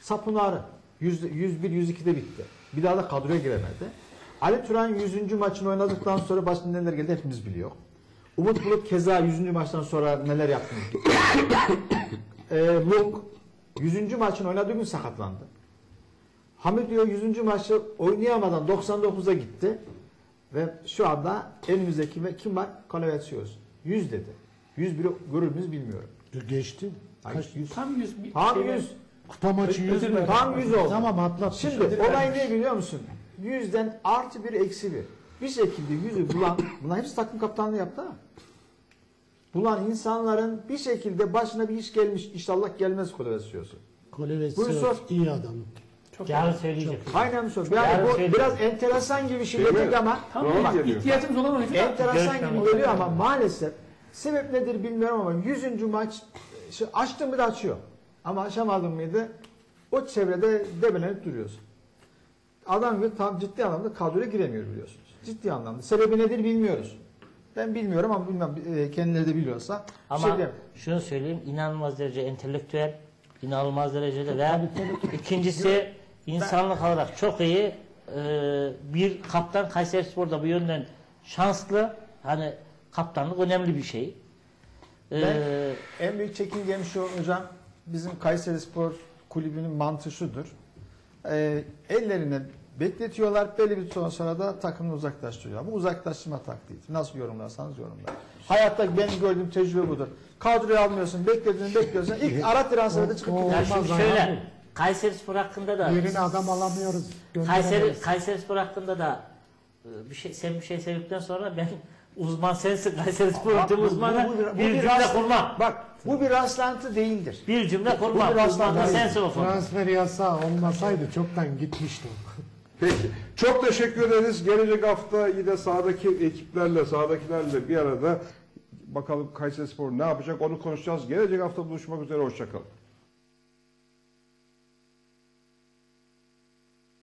Sapunarı 100, 101 102'de bitti. Bir daha da kadroya giremedi. Ali Turan 100. maçını oynadıktan sonra başına neler geldi hepimiz biliyor. Umut Bulut keza 100. maçtan sonra neler yaptığını e, Luk 100. maçını oynadığı gün sakatlandı. Hamid diyor 100. maçı oynayamadan 99'a gitti. Ve şu anda elimizdeki ve kim var? Kalavetsiyoruz. 100 dedi. 101'i görür müyüz bilmiyorum. Geçti. Ay, Kaç? 100. Tam 100 bir Tam şeyler- 100. Kupa maçı 100 mü? Tam 100 oldu. Tamam atlat. Şimdi olay ne biliyor musun? 100'den artı bir eksi bir. Bir şekilde 100'ü bulan, bunlar hepsi takım kaptanlığı yaptı ha. Bulan insanların bir şekilde başına bir iş gelmiş. İnşallah gelmez Kolevetsios sor. iyi adam. Yarın söyleyecek. Aynen mi söylüyorum? Yarın Yani bu biraz enteresan gibi şimdi Değil mi? ama Tam Doğru bak, geliyor. ihtiyacımız olan oyuncu. enteresan Görüşmem gibi geliyor ama maalesef sebep nedir bilmiyorum ama 100. maç işte açtın mı da açıyor. Ama açamadın mıydı o çevrede debelenip duruyorsun. Adam gibi tam ciddi anlamda kadroya giremiyor biliyorsunuz. Ciddi anlamda. Sebebi nedir bilmiyoruz. Ben bilmiyorum ama bilmem e, kendileri de biliyorsa. bir Ama şey diyemem. şunu söyleyeyim inanılmaz derece entelektüel, inanılmaz derecede ve ikincisi insanlık olarak çok iyi Ee, bir kaptan Kayseri Spor'da bu yönden şanslı. Hani kaptanlık önemli bir şey. Ee, En büyük çekingem şu hocam. Bizim Kayseri Spor Kulübü'nün mantığı şudur. Ee, ellerine bekletiyorlar. Belli bir süre sonra da takımını uzaklaştırıyorlar. Bu uzaklaştırma taktiğidir. Nasıl yorumlarsanız yorumlar. Hayatta benim gördüğüm tecrübe budur. Kadroya almıyorsun, beklediğini bekliyorsun. İlk ara transferde çıkıp O- gidiyor. ya olmaz şimdi abi. şöyle Kayseri Spor hakkında da Yerine adam alamıyoruz. Kayseri. Kayseri Spor hakkında da e, bir şey sen bir şey sevdikten sonra ben uzman sensin Kayseri Spor bu- tüm bu- uzmanı bu bir- bu bir bir cümle rast- kurma. Bak bu bir rastlantı değildir. Bir cümle kurma. Bu biraz Uzman da daha- sensin o konuda. Transfer yasağı olmasaydı çoktan gitmişti. Peki. Çok teşekkür ederiz. Gelecek hafta yine sahadaki ekiplerle, sahadakilerle bir arada bakalım Kayseri Spor ne yapacak onu konuşacağız. Gelecek hafta buluşmak üzere. Hoşçakalın.